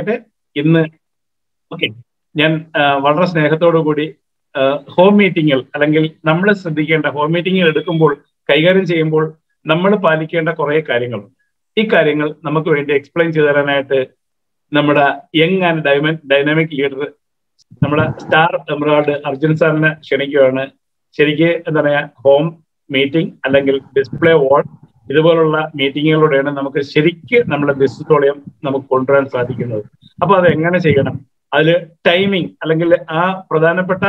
ആയിക്കട്ടെ ഇന്ന് ഓക്കെ. ഞാൻ വളരെ സ്നേഹത്തോടു കൂടി ഹോം മീറ്റിങ്ങിൽ അല്ലെങ്കിൽ നമ്മൾ ശ്രദ്ധിക്കേണ്ട ഹോം മീറ്റിങ്ങിൽ എടുക്കുമ്പോൾ കൈകാര്യം ചെയ്യുമ്പോൾ നമ്മൾ പാലിക്കേണ്ട കുറെ കാര്യങ്ങളുണ്ട് ഈ കാര്യങ്ങൾ നമുക്ക് വേണ്ടി എക്സ്പ്ലെയിൻ ചെയ്തു തരാനായിട്ട് നമ്മുടെ യങ് ആൻഡ് ഡൈമ ഡൈനാമിക് ലീഡർ നമ്മുടെ സ്റ്റാർ എമറാൾഡ് അർജുൻ സാറിനെ ക്ഷണിക്കുകയാണ്. ശരിക്ക് എന്താ പറയാ ഹോം മീറ്റിംഗ് അല്ലെങ്കിൽ ഡിസ്പ്ലേ വാൾ ഇതുപോലുള്ള മീറ്റിങ്ങുകളിലൂടെയാണ് നമുക്ക് ശരിക്ക് നമ്മുടെ ബിസിനസ് വോളിയം നമുക്ക് കൊണ്ടുവരാൻ സാധിക്കുന്നത്. അപ്പൊ അത് എങ്ങനെ ചെയ്യണം? അതിൽ ടൈമിംഗ് അല്ലെങ്കിൽ ആ പ്രധാനപ്പെട്ട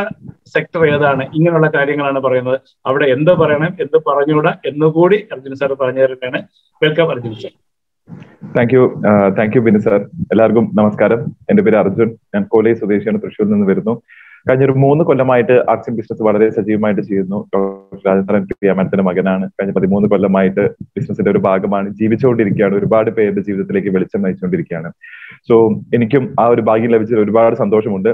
സെക്ടർ ഏതാണ്? ഇങ്ങനെയുള്ള കാര്യങ്ങളാണ് പറയുന്നത്. അവിടെ എന്ത് പറയണം എന്ത് പറഞ്ഞുകൂടാ എന്നുകൂടി അർജുൻ സാർ പറഞ്ഞു തരുന്നതാണ് welcome Arjun sir thank you thank you Binu sir എല്ലാവർക്കും നമസ്കാരം. എന്റെ പേര് അർജുൻ. ഞാൻ കോലേജ് സ്വദേശിയാണ്. തൃശ്ശൂരിൽ നിന്ന് വരുന്നു. കഴിഞ്ഞ ഒരു മൂന്ന് കൊല്ലമായിട്ട് ആർട്സിംഗ് ബിസിനസ് വളരെ സജീവമായിട്ട് ചെയ്യുന്നു. രാജേന്ദ്രൻ പ്രിയാമനത്തിന്റെ മകനാണ്. കഴിഞ്ഞ പതിമൂന്ന് കൊല്ലമായിട്ട് ബിസിനസിന്റെ ഒരു ഭാഗമാണ്. ജീവിച്ചുകൊണ്ടിരിക്കുകയാണ്. ഒരുപാട് പേരുടെ ജീവിതത്തിലേക്ക് വെളിച്ചം നയിച്ചുകൊണ്ടിരിക്കുകയാണ്. സോ എനിക്കും ആ ഒരു ഭാഗ്യം ലഭിച്ചതിൽ ഒരുപാട് സന്തോഷമുണ്ട്.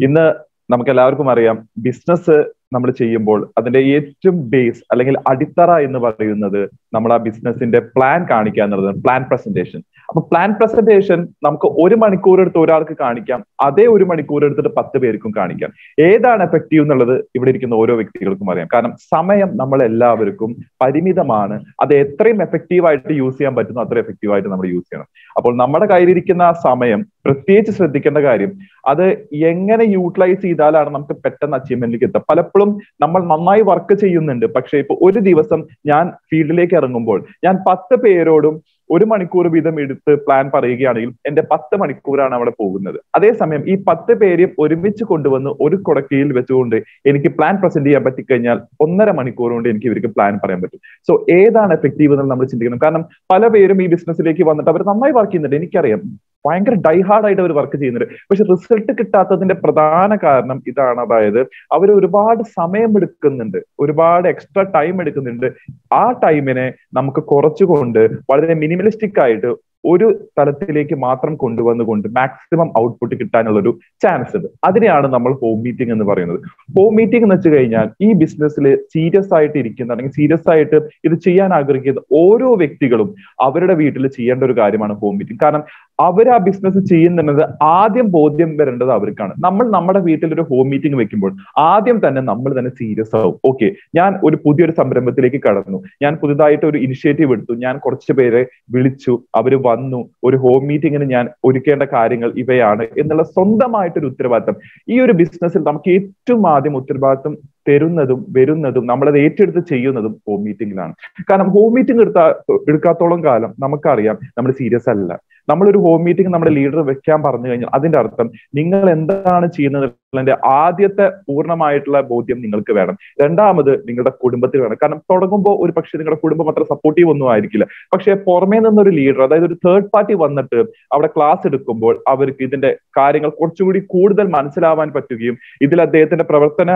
ഇന്ന് നമുക്ക് എല്ലാവർക്കും അറിയാം ബിസിനസ് നമ്മൾ ചെയ്യുമ്പോൾ അതിന്റെ ഏറ്റവും ബേസ് അല്ലെങ്കിൽ അടിത്തറ എന്ന് പറയുന്നത് നമ്മൾ ആ ബിസിനസിന്റെ പ്ലാൻ കാണിക്കുക എന്നുള്ളത് പ്ലാൻ പ്രസന്റേഷൻ അപ്പൊ പ്ലാൻ പ്രസന്റേഷൻ നമുക്ക് ഒരു മണിക്കൂർ എടുത്ത് ഒരാൾക്ക് കാണിക്കാം അതേ ഒരു മണിക്കൂർ എടുത്തിട്ട് പത്ത് പേർക്കും കാണിക്കാം. ഏതാണ് എഫക്റ്റീവ് എന്നുള്ളത് ഇവിടെ ഇരിക്കുന്ന ഓരോ വ്യക്തികൾക്കും അറിയാം. കാരണം സമയം നമ്മൾ എല്ലാവർക്കും പരിമിതമാണ്. അത് എത്രയും എഫക്റ്റീവ് ആയിട്ട് യൂസ് ചെയ്യാൻ പറ്റുന്നു അത്ര എഫക്റ്റീവ് ആയിട്ട് നമ്മൾ യൂസ് ചെയ്യണം. അപ്പോൾ നമ്മുടെ കയ്യിലിരിക്കുന്ന ആ സമയം പ്രത്യേകിച്ച് ശ്രദ്ധിക്കേണ്ട കാര്യം അത് എങ്ങനെ യൂട്ടിലൈസ് ചെയ്താലാണ് നമുക്ക് പെട്ടെന്ന് അച്ചീവ്മെന്റിലേക്ക് എത്തുക. പലപ്പോഴും നമ്മൾ നന്നായി വർക്ക് ചെയ്യുന്നുണ്ട് പക്ഷേ ഇപ്പൊ ഒരു ദിവസം ഞാൻ ഫീൽഡിലേക്ക് ഇറങ്ങുമ്പോൾ ഞാൻ പത്ത് പേരോടും ഒരു മണിക്കൂർ വീതം എടുത്ത് പ്ലാൻ പറയുകയാണെങ്കിൽ എന്റെ പത്ത് മണിക്കൂറാണ് അവിടെ പോകുന്നത്. അതേസമയം ഈ പത്ത് പേരെയും ഒരുമിച്ച് കൊണ്ടുവന്ന് ഒരു കുടക്കീയിൽ വെച്ചുകൊണ്ട് എനിക്ക് പ്ലാൻ പ്രസന്റ് ചെയ്യാൻ പറ്റിക്കഴിഞ്ഞാൽ ഒന്നര മണിക്കൂർ കൊണ്ട് എനിക്ക് ഇവർക്ക് പ്ലാൻ പറയാൻ പറ്റും. സോ ഏതാണ് എഫക്റ്റീവ് എന്ന് നമ്മൾ ചിന്തിക്കണം. കാരണം പല പേരും ഈ ബിസിനസ്സിലേക്ക് വന്നിട്ട് അവർ നന്നായി വർക്ക് ചെയ്യുന്നുണ്ട്. എനിക്കറിയാം. ഭയങ്കര ഡൈഹാർഡ് ആയിട്ട് അവർ വർക്ക് ചെയ്യുന്നുണ്ട്. പക്ഷെ റിസൾട്ട് കിട്ടാത്തതിന്റെ പ്രധാന കാരണം ഇതാണ്. അതായത് അവർ ഒരുപാട് സമയം എടുക്കുന്നുണ്ട്. ഒരുപാട് എക്സ്ട്രാ ടൈം എടുക്കുന്നുണ്ട്. ആ ടൈമിനെ നമുക്ക് കുറച്ചുകൊണ്ട് വളരെ മിനിമലിസ്റ്റിക് ആയിട്ട് ഒരു തലത്തിലേക്ക് മാത്രം കൊണ്ടുവന്നുകൊണ്ട് മാക്സിമം ഔട്ട്പുട്ട് കിട്ടാനുള്ള ഒരു ചാൻസ് ഉണ്ട്. അതിനെയാണ് നമ്മൾ ഹോം മീറ്റിംഗ് എന്ന് പറയുന്നത്. ഹോം മീറ്റിംഗ് എന്ന് വെച്ച് കഴിഞ്ഞാൽ ഈ ബിസിനസ്സിൽ സീരിയസ് ആയിട്ട് ഇരിക്കുന്ന അല്ലെങ്കിൽ സീരിയസ് ആയിട്ട് ഇത് ചെയ്യാൻ ആഗ്രഹിക്കുന്ന ഓരോ വ്യക്തികളും അവരുടെ വീട്ടിൽ ചെയ്യേണ്ട ഒരു കാര്യമാണ് ഹോം മീറ്റിംഗ് കാരണം അവർ ആ ബിസിനസ് ചെയ്യുന്നത് ആദ്യം ബോധ്യം വരേണ്ടത് അവർക്കാണ്. നമ്മൾ നമ്മുടെ വീട്ടിൽ ഒരു ഹോം മീറ്റിംഗ് വെക്കുമ്പോൾ ആദ്യം തന്നെ നമ്മൾ തന്നെ സീരിയസ് ആവും. ഓക്കെ ഞാൻ ഒരു പുതിയൊരു സംരംഭത്തിലേക്ക് കടന്നു. ഞാൻ പുതുതായിട്ട് ഒരു ഇനിഷ്യേറ്റീവ് എടുത്തു. ഞാൻ കുറച്ച് പേരെ വിളിച്ചു. അവർ വന്നു. ഒരു ഹോം മീറ്റിങ്ങിന് ഞാൻ ഒരുക്കേണ്ട കാര്യങ്ങൾ ഇവയാണ് എന്നുള്ള സ്വന്തമായിട്ടൊരു ഉത്തരവാദിത്തം. ഈ ഒരു ബിസിനസ്സിൽ നമുക്ക് ഏറ്റവും ആദ്യം ഉത്തരവാദിത്തം തരുന്നതും വരുന്നതും നമ്മളത് ഏറ്റെടുത്ത് ചെയ്യുന്നതും ഹോം മീറ്റിംഗിലാണ് കാരണം ഹോം മീറ്റിംഗ് എടുത്താ എടുക്കാത്തോളം കാലം നമുക്കറിയാം നമ്മൾ സീരിയസ് അല്ല. നമ്മളൊരു ഹോം മീറ്റിംഗ് നമ്മുടെ ലീഡർ വെക്കാൻ പറഞ്ഞു കഴിഞ്ഞാൽ അതിന്റെ അർത്ഥം നിങ്ങൾ എന്താണ് ചെയ്യുന്നത് ആദ്യത്തെ പൂർണമായിട്ടുള്ള ബോധ്യം നിങ്ങൾക്ക് വേണം. രണ്ടാമത് നിങ്ങളുടെ കുടുംബത്തിൽ വേണം. കാരണം തുടങ്ങുമ്പോൾ ഒരു പക്ഷേ നിങ്ങളുടെ കുടുംബം അത്ര സപ്പോർട്ടീവ് ഒന്നും ആയിരിക്കില്ല. പക്ഷേ പുറമേ നിന്നൊരു ലീഡർ അതായത് ഒരു തേർഡ് പാർട്ടി വന്നിട്ട് അവിടെ ക്ലാസ് എടുക്കുമ്പോൾ അവർക്ക് ഇതിന്റെ കാര്യങ്ങൾ കുറച്ചുകൂടി കൂടുതൽ മനസ്സിലാവാൻ പറ്റുകയും ഇതിൽ അദ്ദേഹത്തിന്റെ പ്രവർത്തന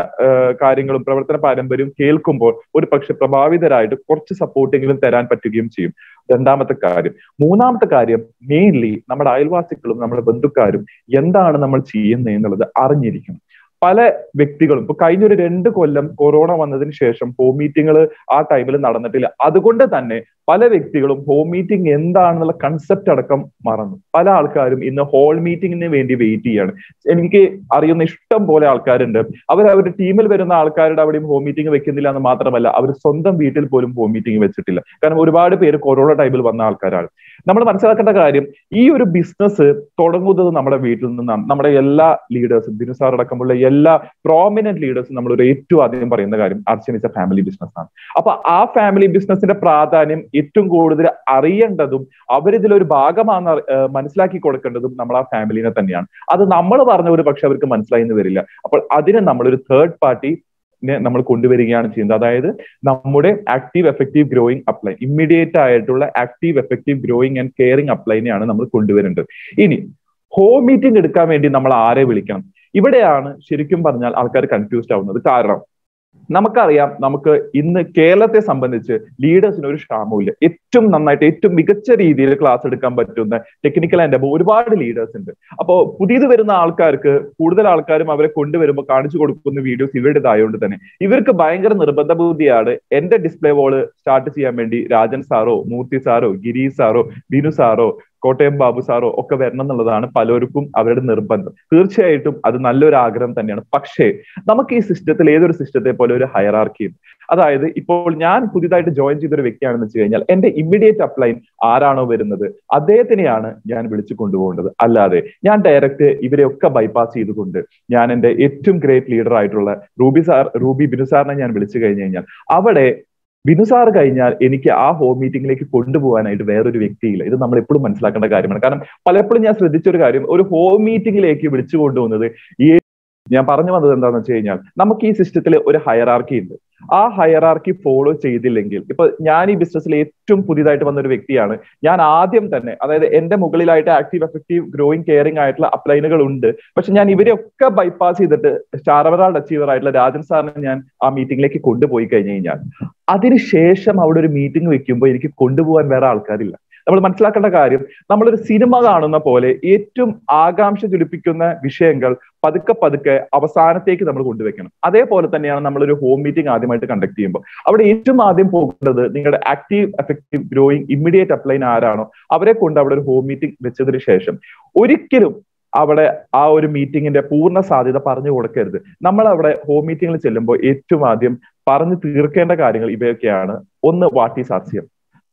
കാര്യങ്ങളും പ്രവർത്തന പാരമ്പര്യവും കേൾക്കുമ്പോൾ ഒരു പക്ഷെ പ്രഭാവിതരായിട്ട് കുറച്ച് സപ്പോർട്ടെങ്കിലും തരാൻ പറ്റുകയും ചെയ്യും. രണ്ടാമത്തെ കാര്യം. മൂന്നാമത്തെ കാര്യം മെയിൻലി നമ്മുടെ അയൽവാസികളും നമ്മുടെ ബന്ധുക്കാരും എന്താണ് നമ്മൾ ചെയ്യുന്നത് എന്നുള്ളത് അറിഞ്ഞിരിക്കണം. പല വ്യക്തികളും ഇപ്പൊ കഴിഞ്ഞൊരു രണ്ട് കൊല്ലം കൊറോണ വന്നതിന് ശേഷം ഹോം മീറ്റിങ്ങുകൾ ആ ടൈമിൽ നടന്നിട്ടില്ല. അതുകൊണ്ട് തന്നെ പല വ്യക്തികളും ഹോം മീറ്റിംഗ് എന്താണെന്നുള്ള കൺസെപ്റ്റ് അടക്കം മറന്നു. പല ആൾക്കാരും ഇന്ന് ഹോൾ മീറ്റിംഗിന് വേണ്ടി വെയിറ്റ് ചെയ്യാണ്. എനിക്ക് അറിയുന്ന ഇഷ്ടം പോലെ ആൾക്കാരുണ്ട്. അവർ അവരുടെ ടീമിൽ വരുന്ന ആൾക്കാരുടെ അവിടെയും ഹോം മീറ്റിംഗ് വെക്കുന്നില്ല എന്ന് മാത്രമല്ല അവർ സ്വന്തം വീട്ടിൽ പോലും ഹോം മീറ്റിംഗ് വെച്ചിട്ടില്ല. കാരണം ഒരുപാട് പേര് കൊറോണ ടൈമിൽ വന്ന ആൾക്കാരാണ്. നമ്മൾ മനസ്സിലാക്കേണ്ട കാര്യം ഈ ഒരു ബിസിനസ് തുടങ്ങുന്നത് നമ്മുടെ വീട്ടിൽ നിന്നാണ്. നമ്മുടെ എല്ലാ ലീഡേഴ്സും ദിനു സാർ അടക്കമുള്ള എല്ലാ പ്രോമിനന്റ് ലീഡേഴ്സും നമ്മൾ ഒരു ഏറ്റവും ആദ്യം പറയുന്ന കാര്യം എ ഫാമിലി ബിസിനസ് ആണ്. അപ്പൊ ആ ഫാമിലി ബിസിനസിന്റെ പ്രാധാന്യം ഏറ്റവും കൂടുതൽ അറിയേണ്ടതും അവരിതിലൊരു ഭാഗമാണെന്ന് മനസ്സിലാക്കി കൊടുക്കേണ്ടതും നമ്മൾ ആ ഫാമിലിനെ തന്നെയാണ്. അത് നമ്മൾ പറഞ്ഞ ഒരു പക്ഷെ അവർക്ക് മനസ്സിലായി എന്ന് വരില്ല. അപ്പോൾ അതിന് നമ്മളൊരു തേർഡ് പാർട്ടി നമ്മൾ കൊണ്ടുവരികയാണ് ചെയ്യുന്നത്. അതായത് നമ്മുടെ active effective growing upline immediate ആയിട്ടുള്ള active effective growing and caring അപ്ലൈനെയാണ് നമ്മൾ കൊണ്ടുവരേണ്ടത്. ഇനി ഹോം മീറ്റിംഗ് എടുക്കാൻ വേണ്ടി നമ്മൾ ആരെ വിളിക്കണം? ഇവിടെയാണ് ശരിക്കും പറഞ്ഞാൽ ആൾക്കാർ കൺഫ്യൂസ്ഡ് ആവുന്നത്. കാരണം നമുക്കറിയാം നമുക്ക് ഇന്ന് കേരളത്തെ സംബന്ധിച്ച് ലീഡേഴ്സിന് ഒരു ക്ഷാമമില്ല ഏറ്റവും നന്നായിട്ട് ഏറ്റവും മികച്ച രീതിയിൽ ക്ലാസ് എടുക്കാൻ പറ്റുന്ന ടെക്നിക്കൽ ആൻഡ് അബോ ഒരുപാട് ലീഡേഴ്സ് ഉണ്ട്. അപ്പോൾ പുതിയത് വരുന്ന ആൾക്കാർക്ക് കൂടുതൽ ആൾക്കാരും അവരെ കൊണ്ടുവരുമ്പോൾ കാണിച്ചു കൊടുക്കുന്ന വീഡിയോസ് ഇവരുടേതായതുകൊണ്ട് തന്നെ. ഇവർക്ക് ഭയങ്കര നിർബന്ധ ബുദ്ധിയാണ് എന്റെ ഡിസ്പ്ലേ വോൾ സ്റ്റാർട്ട് ചെയ്യാൻ വേണ്ടി രാജൻ സാറോ മൂർത്തി സാറോ ഗിരീഷ് സാറോ ബിനു സാറോ കോട്ടയം ബാബു സാറോ ഒക്കെ വരണം എന്നുള്ളതാണ് പലർക്കും അവരുടെ നിർബന്ധം. തീർച്ചയായിട്ടും അത് നല്ലൊരു ആഗ്രഹം തന്നെയാണ്. പക്ഷേ നമുക്ക് ഈ സിസ്റ്റത്തിൽ ഏതൊരു സിസ്റ്റത്തെ പോലെ ഒരു ഹയറാർക്കിയും അതായത് ഇപ്പോൾ ഞാൻ പുതിയതായിട്ട് ജോയിൻ ചെയ്ത ഒരു വ്യക്തിയാണെന്ന് വെച്ച് കഴിഞ്ഞാൽ എന്റെ ഇമ്മീഡിയറ്റ് അപ്ലൈൻ ആരാണോ വരുന്നത് അദ്ദേഹത്തിനെയാണ് ഞാൻ വിളിച്ചു കൊണ്ടുപോകേണ്ടത്. അല്ലാതെ ഞാൻ ഡയറക്റ്റ് ഇവരെയൊക്കെ ബൈപ്പാസ് ചെയ്തുകൊണ്ട് ഞാൻ എന്റെ ഏറ്റവും ഗ്രേറ്റ് ലീഡർ ആയിട്ടുള്ള റൂബി സാർ റൂബി ബിനു സാറിനെ ഞാൻ വിളിച്ചു കഴിഞ്ഞു കഴിഞ്ഞാൽ അവിടെ ബിനു സാർ കഴിഞ്ഞാൽ എനിക്ക് ആ ഹോം മീറ്റിംഗിലേക്ക് കൊണ്ടുപോകാനായിട്ട് വേറൊരു വ്യക്തിയില്ല. ഇത് നമ്മൾ എപ്പോഴും മനസ്സിലാക്കേണ്ട കാര്യമാണ്. കാരണം പലപ്പോഴും ഞാൻ ശ്രദ്ധിച്ച ഒരു കാര്യം ഒരു ഹോം മീറ്റിംഗിലേക്ക് വിളിച്ചു കൊണ്ടുപോകുന്നത് ഞാൻ പറഞ്ഞു വന്നത് എന്താണെന്ന് വെച്ച് കഴിഞ്ഞാൽ നമുക്ക് ഈ സിസ്റ്റത്തിൽ ഒരു ഹയറാർക്കി ഉണ്ട്. ആ ഹയറാർക്കി ഫോളോ ചെയ്തില്ലെങ്കിൽ ഇപ്പൊ ഞാൻ ഈ ബിസിനസ്സിൽ ഏറ്റവും പുതിയതായിട്ട് വന്ന ഒരു വ്യക്തിയാണ്. ഞാൻ ആദ്യം തന്നെ അതായത് എന്റെ മുകളിലായിട്ട് ആക്റ്റീവ് എഫക്റ്റീവ് ഗ്രോയിങ് കെയറിംഗ് ആയിട്ടുള്ള അപ്ലൈനുകൾ ഉണ്ട്. പക്ഷെ ഞാൻ ഇവരെയൊക്കെ ബൈപ്പാസ് ചെയ്തിട്ട് സ്റ്റാർ അച്ചീവർ ആയിട്ടുള്ള രാജൻ സാറിനെ ഞാൻ ആ മീറ്റിംഗിലേക്ക് കൊണ്ടുപോയി കഴിഞ്ഞു കഴിഞ്ഞാൽ അതിനുശേഷം അവിടെ ഒരു മീറ്റിംഗ് വെക്കുമ്പോൾ എനിക്ക് കൊണ്ടുപോകാൻ വേറെ ആൾക്കാരില്ല. നമ്മൾ മനസ്സിലാക്കേണ്ട കാര്യം നമ്മളൊരു സിനിമ കാണുന്ന പോലെ ഏറ്റവും ആകാംക്ഷ ജ്വലിപ്പിക്കുന്ന വിഷയങ്ങൾ പതുക്കെ പതുക്കെ അവസാനത്തേക്ക് നമ്മൾ കൊണ്ടുവയ്ക്കണം. അതേപോലെ തന്നെയാണ് നമ്മളൊരു ഹോം മീറ്റിംഗ് ആദ്യമായിട്ട് കണ്ടക്ട് ചെയ്യുമ്പോൾ. അവിടെ ഏറ്റവും ആദ്യം പോകേണ്ടത് നിങ്ങളുടെ active effective growing immediate upline ആരാണോ അവരെ കൊണ്ട് അവിടെ ഒരു ഹോം മീറ്റിംഗ് വെച്ചതിന് ശേഷം ഒരിക്കലും അവിടെ ആ ഒരു മീറ്റിംഗിന്റെ പൂർണ സാധ്യത പറഞ്ഞു കൊടുക്കരുത്. നമ്മൾ അവിടെ ഹോം മീറ്റിംഗിൽ ചെല്ലുമ്പോൾ ഏറ്റവും ആദ്യം പറഞ്ഞു തീർക്കേണ്ട കാര്യങ്ങൾ ഇവയൊക്കെയാണ്. ഒന്ന് വാട്ടി ആസ്യം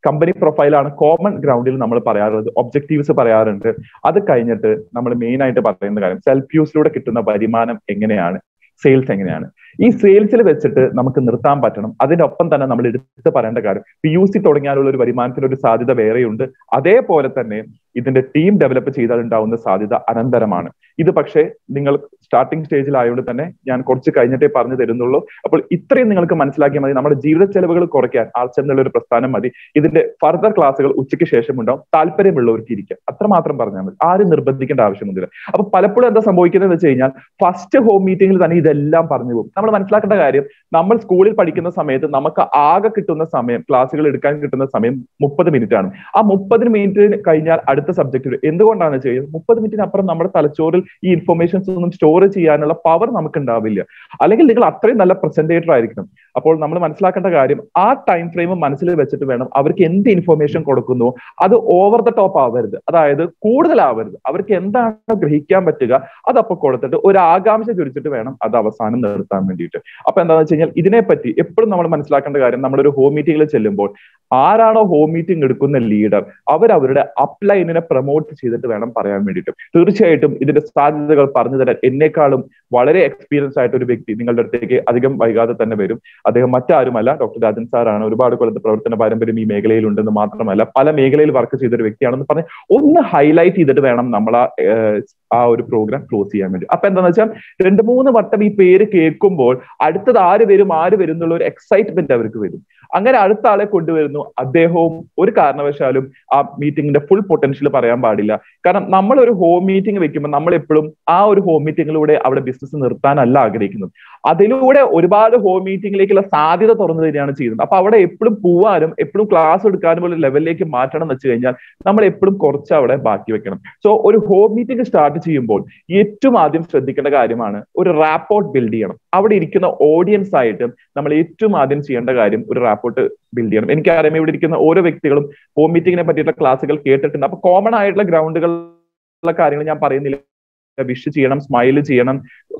കമ്പനി പ്രൊഫൈലാണ് കോമൺ ഗ്രൗണ്ടിൽ നമ്മൾ പറയാറുള്ളത് ഒബ്ജക്റ്റീവ്സ് പറയാറുണ്ട്. അത് കഴിഞ്ഞിട്ട് നമ്മൾ മെയിൻ ആയിട്ട് പറയുന്ന കാര്യം സെൽഫ് യൂസിലൂടെ കിട്ടുന്ന വരുമാനം എങ്ങനെയാണ്? സെയിൽസ് എങ്ങനെയാണ്? ഈ സെയിൽസിൽ വെച്ചിട്ട് നമുക്ക് നിർത്താൻ പറ്റണം. അതിന്റെ ഒപ്പം തന്നെ നമ്മൾ എടുത്ത് പറയേണ്ട കാര്യം പി യു സി തുടങ്ങിയാലുള്ള ഒരു വരുമാനത്തിന് ഒരു സാധ്യത വേറെയുണ്ട്. അതേപോലെ തന്നെ ഇതിന്റെ ടീം ഡെവലപ്പ് ചെയ്താൽ ഉണ്ടാവുന്ന സാധ്യത അനന്തരമാണ്. ഇത് പക്ഷേ നിങ്ങൾ സ്റ്റാർട്ടിംഗ് സ്റ്റേജിലായതുകൊണ്ട് തന്നെ ഞാൻ കുറച്ച് കഴിഞ്ഞിട്ടേ പറഞ്ഞു തരുന്നുള്ളൂ. അപ്പോൾ ഇത്രയും നിങ്ങൾക്ക് മനസ്സിലാക്കിയാൽ മതി. നമ്മുടെ ജീവിത ചെലവുകൾ കുറയ്ക്കാൻ ആർച്ച് എന്നുള്ള ഒരു പ്രസ്ഥാനം മതി. ഇതിന്റെ ഫർദർ ക്ലാസ്സുകൾ ഉച്ചയ്ക്ക് ശേഷം ഉണ്ടാവും താല്പര്യമുള്ളവർക്ക് ഇരിക്കാം അത്രമാത്രം പറഞ്ഞാൽ മതി. ആരും നിർബന്ധിക്കേണ്ട ആവശ്യമൊന്നുമില്ല. അപ്പൊ പലപ്പോഴും എന്താ സംഭവിക്കുന്നത് വെച്ച് കഴിഞ്ഞാൽ ഫസ്റ്റ് ഹോം മീറ്റിംഗിൽ തന്നെ ഇതെല്ലാം പറഞ്ഞു പോകും. നമ്മൾ മനസ്സിലാക്കേണ്ട കാര്യം നമ്മൾ സ്കൂളിൽ പഠിക്കുന്ന സമയത്ത് നമുക്ക് ആകെ കിട്ടുന്ന സമയം ക്ലാസ്സുകൾ എടുക്കാൻ കിട്ടുന്ന സമയം മുപ്പത് മിനിറ്റ് ആണ്. ആ മുപ്പത് മിനിറ്റ് കഴിഞ്ഞാൽ അടുത്ത സബ്ജക്റ്റ് വരും വെച്ച് കഴിഞ്ഞാൽ മുപ്പത് മിനിറ്റിനപ്പുറം നമ്മുടെ തലച്ചോറിൽ ഈ ഇൻഫർമേഷൻസ് ഒന്നും സ്റ്റോർ ചെയ്യാനുള്ള പവർ നമുക്ക് ഉണ്ടാവില്ല അല്ലെങ്കിൽ നിങ്ങൾ അത്രയും നല്ല പ്രസന്റേറ്റർ ആയിരിക്കണം. അപ്പോൾ നമ്മൾ മനസ്സിലാക്കേണ്ട കാര്യം ആ ടൈം ഫ്രെയിം മനസ്സിൽ വെച്ചിട്ട് വേണം അവർക്ക് എന്ത് ഇൻഫർമേഷൻ കൊടുക്കുന്നു. അത് ഓവർ ദ ടോപ്പ് ആവരുത്. അതായത് കൂടുതലാവരുത്. അവർക്ക് എന്താണ് ഗ്രഹിക്കാൻ പറ്റുക അതപ്പോൾ കൊടുത്തിട്ട് ഒരു ആകാംക്ഷ ചുരിച്ചിട്ട് വേണം അത് അവസാനം നിർത്താൻ വേണ്ടിയിട്ട്. അപ്പൊ എന്താണെന്ന് വെച്ച് കഴിഞ്ഞാൽ ഇതിനെപ്പറ്റി എപ്പോഴും നമ്മൾ മനസ്സിലാക്കേണ്ട കാര്യം നമ്മളൊരു ഹോം മീറ്റിംഗിൽ ചെല്ലുമ്പോൾ ആരാണോ ഹോം മീറ്റിംഗ് എടുക്കുന്ന ലീഡർ അവരവരുടെ അവരുടെ അപ്ലൈനിനെ പ്രൊമോട്ട് ചെയ്തിട്ട് വേണം പറയാൻ വേണ്ടിയിട്ട്. തീർച്ചയായിട്ടും ഇതിന്റെ സാധ്യതകൾ പറഞ്ഞു തരാൻ എന്നെക്കാളും വളരെ എക്സ്പീരിയൻസ് ആയിട്ട് ഒരു വ്യക്തി നിങ്ങളുടെ അടുത്തേക്ക് അധികം വൈകാതെ തന്നെ വരും. അദ്ദേഹം മറ്റാരുമല്ല. ഡോക്ടർ രാജൻ സാറാണ് ഒരുപാട് കൊല്ലത്തെ പ്രവർത്തന പാരമ്പര്യം ഈ മേഖലയിൽ ഉണ്ടെന്ന് മാത്രമല്ല പല മേഖലയിൽ വർക്ക് ചെയ്ത ഒരു വ്യക്തിയാണെന്ന് പറഞ്ഞ് ഒന്ന് ഹൈലൈറ്റ് ചെയ്തിട്ട് വേണം നമ്മൾ ആ ഒരു പ്രോഗ്രാം ക്ലോസ് ചെയ്യാൻ വേണ്ടി. അപ്പൊ എന്താണെന്ന് വെച്ചാൽ രണ്ട് മൂന്ന് വട്ടം ഈ പേര് കേൾക്കുമ്പോൾ അടുത്തത് ആര് വരും ആര് വരും എന്നുള്ള ഒരു എക്സൈറ്റ്മെന്റ് അവർക്ക് വരും. അങ്ങനെ അടുത്ത ആളെ കൊണ്ടുവരുന്നു. അദ്ദേഹവും ഒരു കാരണവശാലും ആ മീറ്റിംഗിന്റെ ഫുൾ പൊട്ടൻഷ്യൽ പറയാൻ പാടില്ല. കാരണം നമ്മൾ ഒരു ഹോം മീറ്റിംഗ് വെക്കുമ്പോൾ നമ്മൾ എപ്പോഴും ആ ഒരു ഹോം മീറ്റിംഗിലൂടെ അവിടെ ബിസിനസ് നിർത്താനല്ല ആഗ്രഹിക്കുന്നത്. അതിലൂടെ ഒരുപാട് ഹോം മീറ്റിംഗിലേക്കുള്ള സാധ്യത തുറന്നു തരികയാണ് ചെയ്യുന്നത്. അപ്പൊ അവിടെ എപ്പോഴും പോവാനും എപ്പോഴും ക്ലാസ് എടുക്കാനും ഒരു ലെവലിലേക്ക് മാറ്റണം എന്ന് വെച്ച് കഴിഞ്ഞാൽ നമ്മൾ എപ്പോഴും കുറച്ച് അവിടെ ബാക്കി വെക്കണം. സോ ഒരു ഹോം മീറ്റിംഗ് സ്റ്റാർട്ട് ചെയ്യുമ്പോൾ ഏറ്റവും ആദ്യം ശ്രദ്ധിക്കേണ്ട കാര്യമാണ് ഒരു റാപ്പോർട്ട് ബിൽഡ് ചെയ്യണം. അവിടെ ഇരിക്കുന്ന ഓഡിയൻസ് ആയിട്ട് നമ്മൾ ഏറ്റവും ആദ്യം ചെയ്യേണ്ട കാര്യം ഒരു റാപ്പോർട്ട് ബിൽഡ് ചെയ്യണം. എനിക്കറിയാം ഇവിടെ ഇരിക്കുന്ന ഓരോ വ്യക്തികളും ഹോം മീറ്റിങ്ങിനെ പറ്റിയിട്ടുള്ള ക്ലാസ്സുകൾ കേട്ടിട്ടുണ്ട്. അപ്പൊ കോമൺ ആയിട്ടുള്ള ഗ്രൗണ്ടുകൾ കാര്യങ്ങൾ ഞാൻ പറയുന്നില്ല. വിഷ് ചെയ്യണം സ്മൈൽ ചെയ്യണം.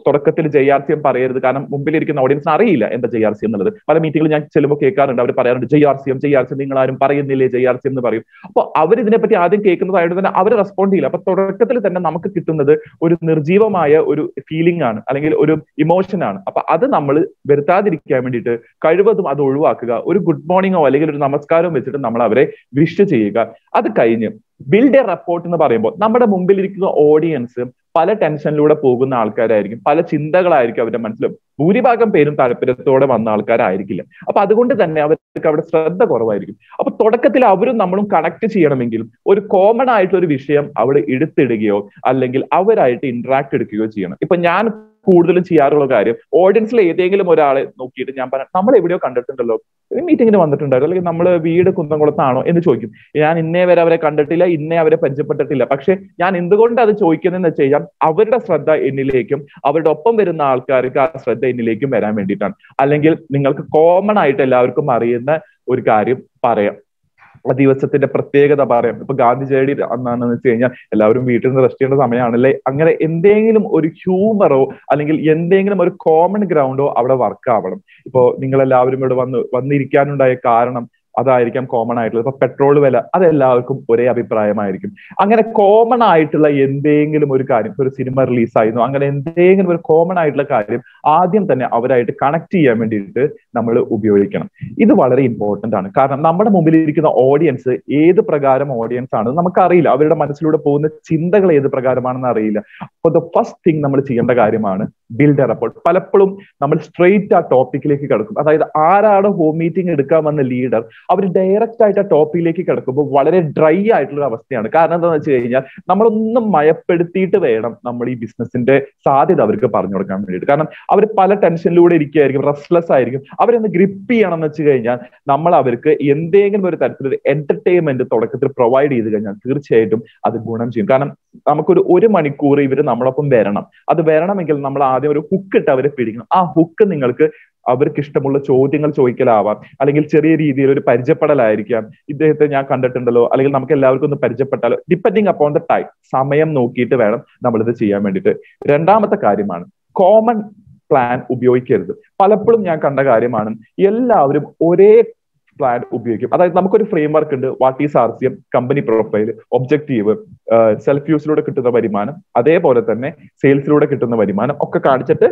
തുടക്കത്തിൽ ജെ ആർ സി എം പറയരുത്. കാരണം മുമ്പിലിരിക്കുന്ന ഓഡിയൻസിന് അറിയില്ല എന്താ ജെ ആർ സി എന്നുള്ളത്. പല മീറ്റിംഗിൽ ഞാൻ ചെല്ലുമ്പോൾ കേൾക്കാറുണ്ട്. അവർ പറയാറുണ്ട് J R C M J R C നിങ്ങൾ ആരും പറയുന്നില്ലേ ജെ ആർ സി എന്ന് പറയും. അപ്പോൾ അവർ ഇതിനെപ്പറ്റി ആദ്യം കേൾക്കുന്നതായിട്ട് തന്നെ അവർ റെസ്പോണ്ട് ചെയ്യില്ല. അപ്പൊ തുടക്കത്തിൽ തന്നെ നമുക്ക് കിട്ടുന്നത് ഒരു നിർജീവമായ ഒരു ഫീലിംഗ് ആണ് അല്ലെങ്കിൽ ഒരു ഇമോഷൻ ആണ്. അപ്പൊ അത് നമ്മൾ വരുത്താതിരിക്കാൻ വേണ്ടിയിട്ട് കഴിവതും അത് ഒഴിവാക്കുക. ഒരു ഗുഡ് മോർണിംഗോ അല്ലെങ്കിൽ ഒരു നമസ്കാരവും വെച്ചിട്ട് നമ്മൾ അവരെ വിഷ് ചെയ്യുക. അത് കഴിഞ്ഞ് ബിൽഡ് എ റെപ്പോർട്ട് എന്ന് പറയുമ്പോൾ നമ്മുടെ മുമ്പിലിരിക്കുന്ന ഓഡിയൻസ് പല ടെൻഷനിലൂടെ പോകുന്ന ആൾക്കാരായിരിക്കും. പല ചിന്തകളായിരിക്കും അവരുടെ മനസ്സിൽ ഭൂരിഭാഗം പേരും താല്പര്യത്തോടെ വന്ന ആൾക്കാരായിരിക്കില്ല. അപ്പൊ അതുകൊണ്ട് തന്നെ അവർക്ക് അവിടെ ശ്രദ്ധ കുറവായിരിക്കും. അപ്പൊ തുടക്കത്തിൽ അവരും നമ്മളും കണക്ട് ചെയ്യണമെങ്കിൽ ഒരു കോമൺ ആയിട്ടുള്ള ഒരു വിഷയം അവിടെ എടുത്തിടുകയോ അല്ലെങ്കിൽ അവരായിട്ട് ഇന്ററാക്ട് എടുക്കുകയോ ചെയ്യണം. ഇപ്പൊ ഞാൻ കൂടുതലും ചെയ്യാറുള്ള കാര്യം ഓഡിയൻസിൽ ഏതെങ്കിലും ഒരാളെ നോക്കിയിട്ട് ഞാൻ പറയാം നമ്മൾ എവിടെയോ കണ്ടിട്ടുണ്ടല്ലോ മീറ്റിങ്ങിന് വന്നിട്ടുണ്ടായിരുന്നു അല്ലെങ്കിൽ നമ്മൾ വീട് കുന്നംകുളത്താണോ എന്ന് ചോദിക്കും. ഞാൻ ഇന്നേ വരെ അവരെ കണ്ടിട്ടില്ല ഇന്നേ അവരെ പരിചയപ്പെട്ടിട്ടില്ല പക്ഷെ ഞാൻ എന്തുകൊണ്ട് അത് ചോദിക്കുന്നതെന്ന് വെച്ച് കഴിഞ്ഞാൽ അവരുടെ ശ്രദ്ധ എന്നിലേക്കും അവരുടെ ഒപ്പം വരുന്ന ആൾക്കാർക്ക് ആ ശ്രദ്ധ എന്നിലേക്കും വരാൻ വേണ്ടിയിട്ടാണ്. അല്ലെങ്കിൽ നിങ്ങൾക്ക് കോമൺ ആയിട്ട് എല്ലാവർക്കും അറിയുന്ന ഒരു കാര്യം പറയാം. ആ ദിവസത്തിന്റെ പ്രത്യേകത പറയാം. ഇപ്പൊ ഗാന്ധി ജയന്തി അന്നാണെന്ന് വെച്ച് കഴിഞ്ഞാൽ എല്ലാവരും വീട്ടിൽ നിന്ന് റെസ്റ്റ് ചെയ്യേണ്ട സമയമാണല്ലേ അങ്ങനെ എന്തെങ്കിലും ഒരു ഹ്യൂമറോ അല്ലെങ്കിൽ എന്തെങ്കിലും ഒരു കോമൺ ഗ്രൗണ്ടോ അവിടെ വർക്ക് ആവണം. ഇപ്പോ നിങ്ങൾ എല്ലാവരും ഇവിടെ വന്ന് വന്നിരിക്കാനുണ്ടായ കാരണം അതായിരിക്കാം കോമൺ ആയിട്ടുള്ളത്. ഇപ്പൊ പെട്രോൾ വില അതെല്ലാവർക്കും ഒരേ അഭിപ്രായമായിരിക്കും. അങ്ങനെ കോമൺ ആയിട്ടുള്ള എന്തെങ്കിലും ഒരു കാര്യം ഒരു സിനിമ റിലീസ് ആയിരുന്നു. അങ്ങനെ എന്തെങ്കിലും ഒരു കോമൺ ആയിട്ടുള്ള കാര്യം ആദ്യം തന്നെ അവരായിട്ട് കണക്ട് ചെയ്യാൻ വേണ്ടിയിട്ട് നമ്മൾ ഉപയോഗിക്കണം. ഇത് വളരെ ഇമ്പോർട്ടന്റ് ആണ്. കാരണം നമ്മുടെ മുമ്പിൽ ഇരിക്കുന്ന ഓഡിയൻസ് ഏത് പ്രകാരം ഓഡിയൻസ് ആണ് നമുക്കറിയില്ല. അവരുടെ മനസ്സിലൂടെ പോകുന്ന ചിന്തകൾ ഏത് പ്രകാരമാണെന്ന് അറിയില്ല. അപ്പോൾ ദ ഫസ്റ്റ് തിങ് നമ്മൾ ചെയ്യേണ്ട കാര്യമാണ് ബിൽഡ് റെപ്പോർട്ട് പലപ്പോഴും നമ്മൾ സ്ട്രെയിറ്റ് ആ ടോപ്പിക്കിലേക്ക് കിടക്കും. അതായത് ആരാണ് ഹോം മീറ്റിംഗ് എടുക്കാൻ വന്ന ലീഡർ അവർ ഡയറക്റ്റ് ആയിട്ട് ആ ടോപ്പിക്കിലേക്ക് കിടക്കുമ്പോൾ വളരെ ഡ്രൈ ആയിട്ടുള്ള അവസ്ഥയാണ്. കാരണം എന്താണെന്ന് വെച്ച് കഴിഞ്ഞാൽ നമ്മളൊന്നും മയപ്പെടുത്തിയിട്ട് വേണം നമ്മൾ ഈ ബിസിനസിന്റെ സാധ്യത അവർക്ക് പറഞ്ഞു കൊടുക്കാൻ വേണ്ടിയിട്ട്. കാരണം അവർ പല ടെൻഷനിലൂടെ ഇരിക്കുകയായിരിക്കും റെസ്റ്റ്ലെസ് ആയിരിക്കും. അവരൊന്ന് ഗ്രിപ്പ് ചെയ്യണം എന്ന് വെച്ച് കഴിഞ്ഞാൽ നമ്മൾ അവർക്ക് എന്തെങ്കിലും ഒരു തരത്തിലൊരു എന്റർടൈൻമെന്റ് തുടക്കത്തിൽ പ്രൊവൈഡ് ചെയ്ത് കഴിഞ്ഞാൽ തീർച്ചയായിട്ടും അത് ഗുണം ചെയ്യും. കാരണം നമുക്കൊരു ഒരു മണിക്കൂർ ഇവർ നമ്മളൊപ്പം വരണം. അത് വരണമെങ്കിൽ നമ്മൾ ആദ്യം ഒരു ഹുക്ക് ഇട്ട് അവരെ പിടിക്കണം. ആ ഹുക്ക് നിങ്ങൾക്ക് അവർക്ക് ഇഷ്ടമുള്ള ചോദ്യങ്ങൾ ചോദിക്കലാവാം. അല്ലെങ്കിൽ ചെറിയ രീതിയിൽ ഒരു പരിചയപ്പെടലായിരിക്കാം. ഇദ്ദേഹത്തെ ഞാൻ കണ്ടിട്ടുണ്ടല്ലോ. അല്ലെങ്കിൽ നമുക്ക് എല്ലാവർക്കും ഒന്ന് പരിചയപ്പെട്ടാലോ. ഡിപ്പെൻഡിങ് അപ്പോൺ ദ ടൈം സമയം നോക്കിയിട്ട് വേണം നമ്മളിത് ചെയ്യാൻ വേണ്ടിയിട്ട്. രണ്ടാമത്തെ കാര്യമാണ്. കോമൺ പ്ലാൻ ഉപയോഗിക്കരുത്. പലപ്പോഴും ഞാൻ കണ്ട കാര്യമാണ്. എല്ലാവരും ഒരേ പ്ലാൻ ഉപയോഗിക്കും. അതായത് നമുക്കൊരു ഫ്രെയിം വർക്ക് ഉണ്ട്. What is R C M company profile objective self യൂസിലൂടെ കിട്ടുന്ന വരുമാനം അതേപോലെ തന്നെ സെയിൽസിലൂടെ കിട്ടുന്ന വരുമാനം ഒക്കെ കാണിച്ചിട്ട്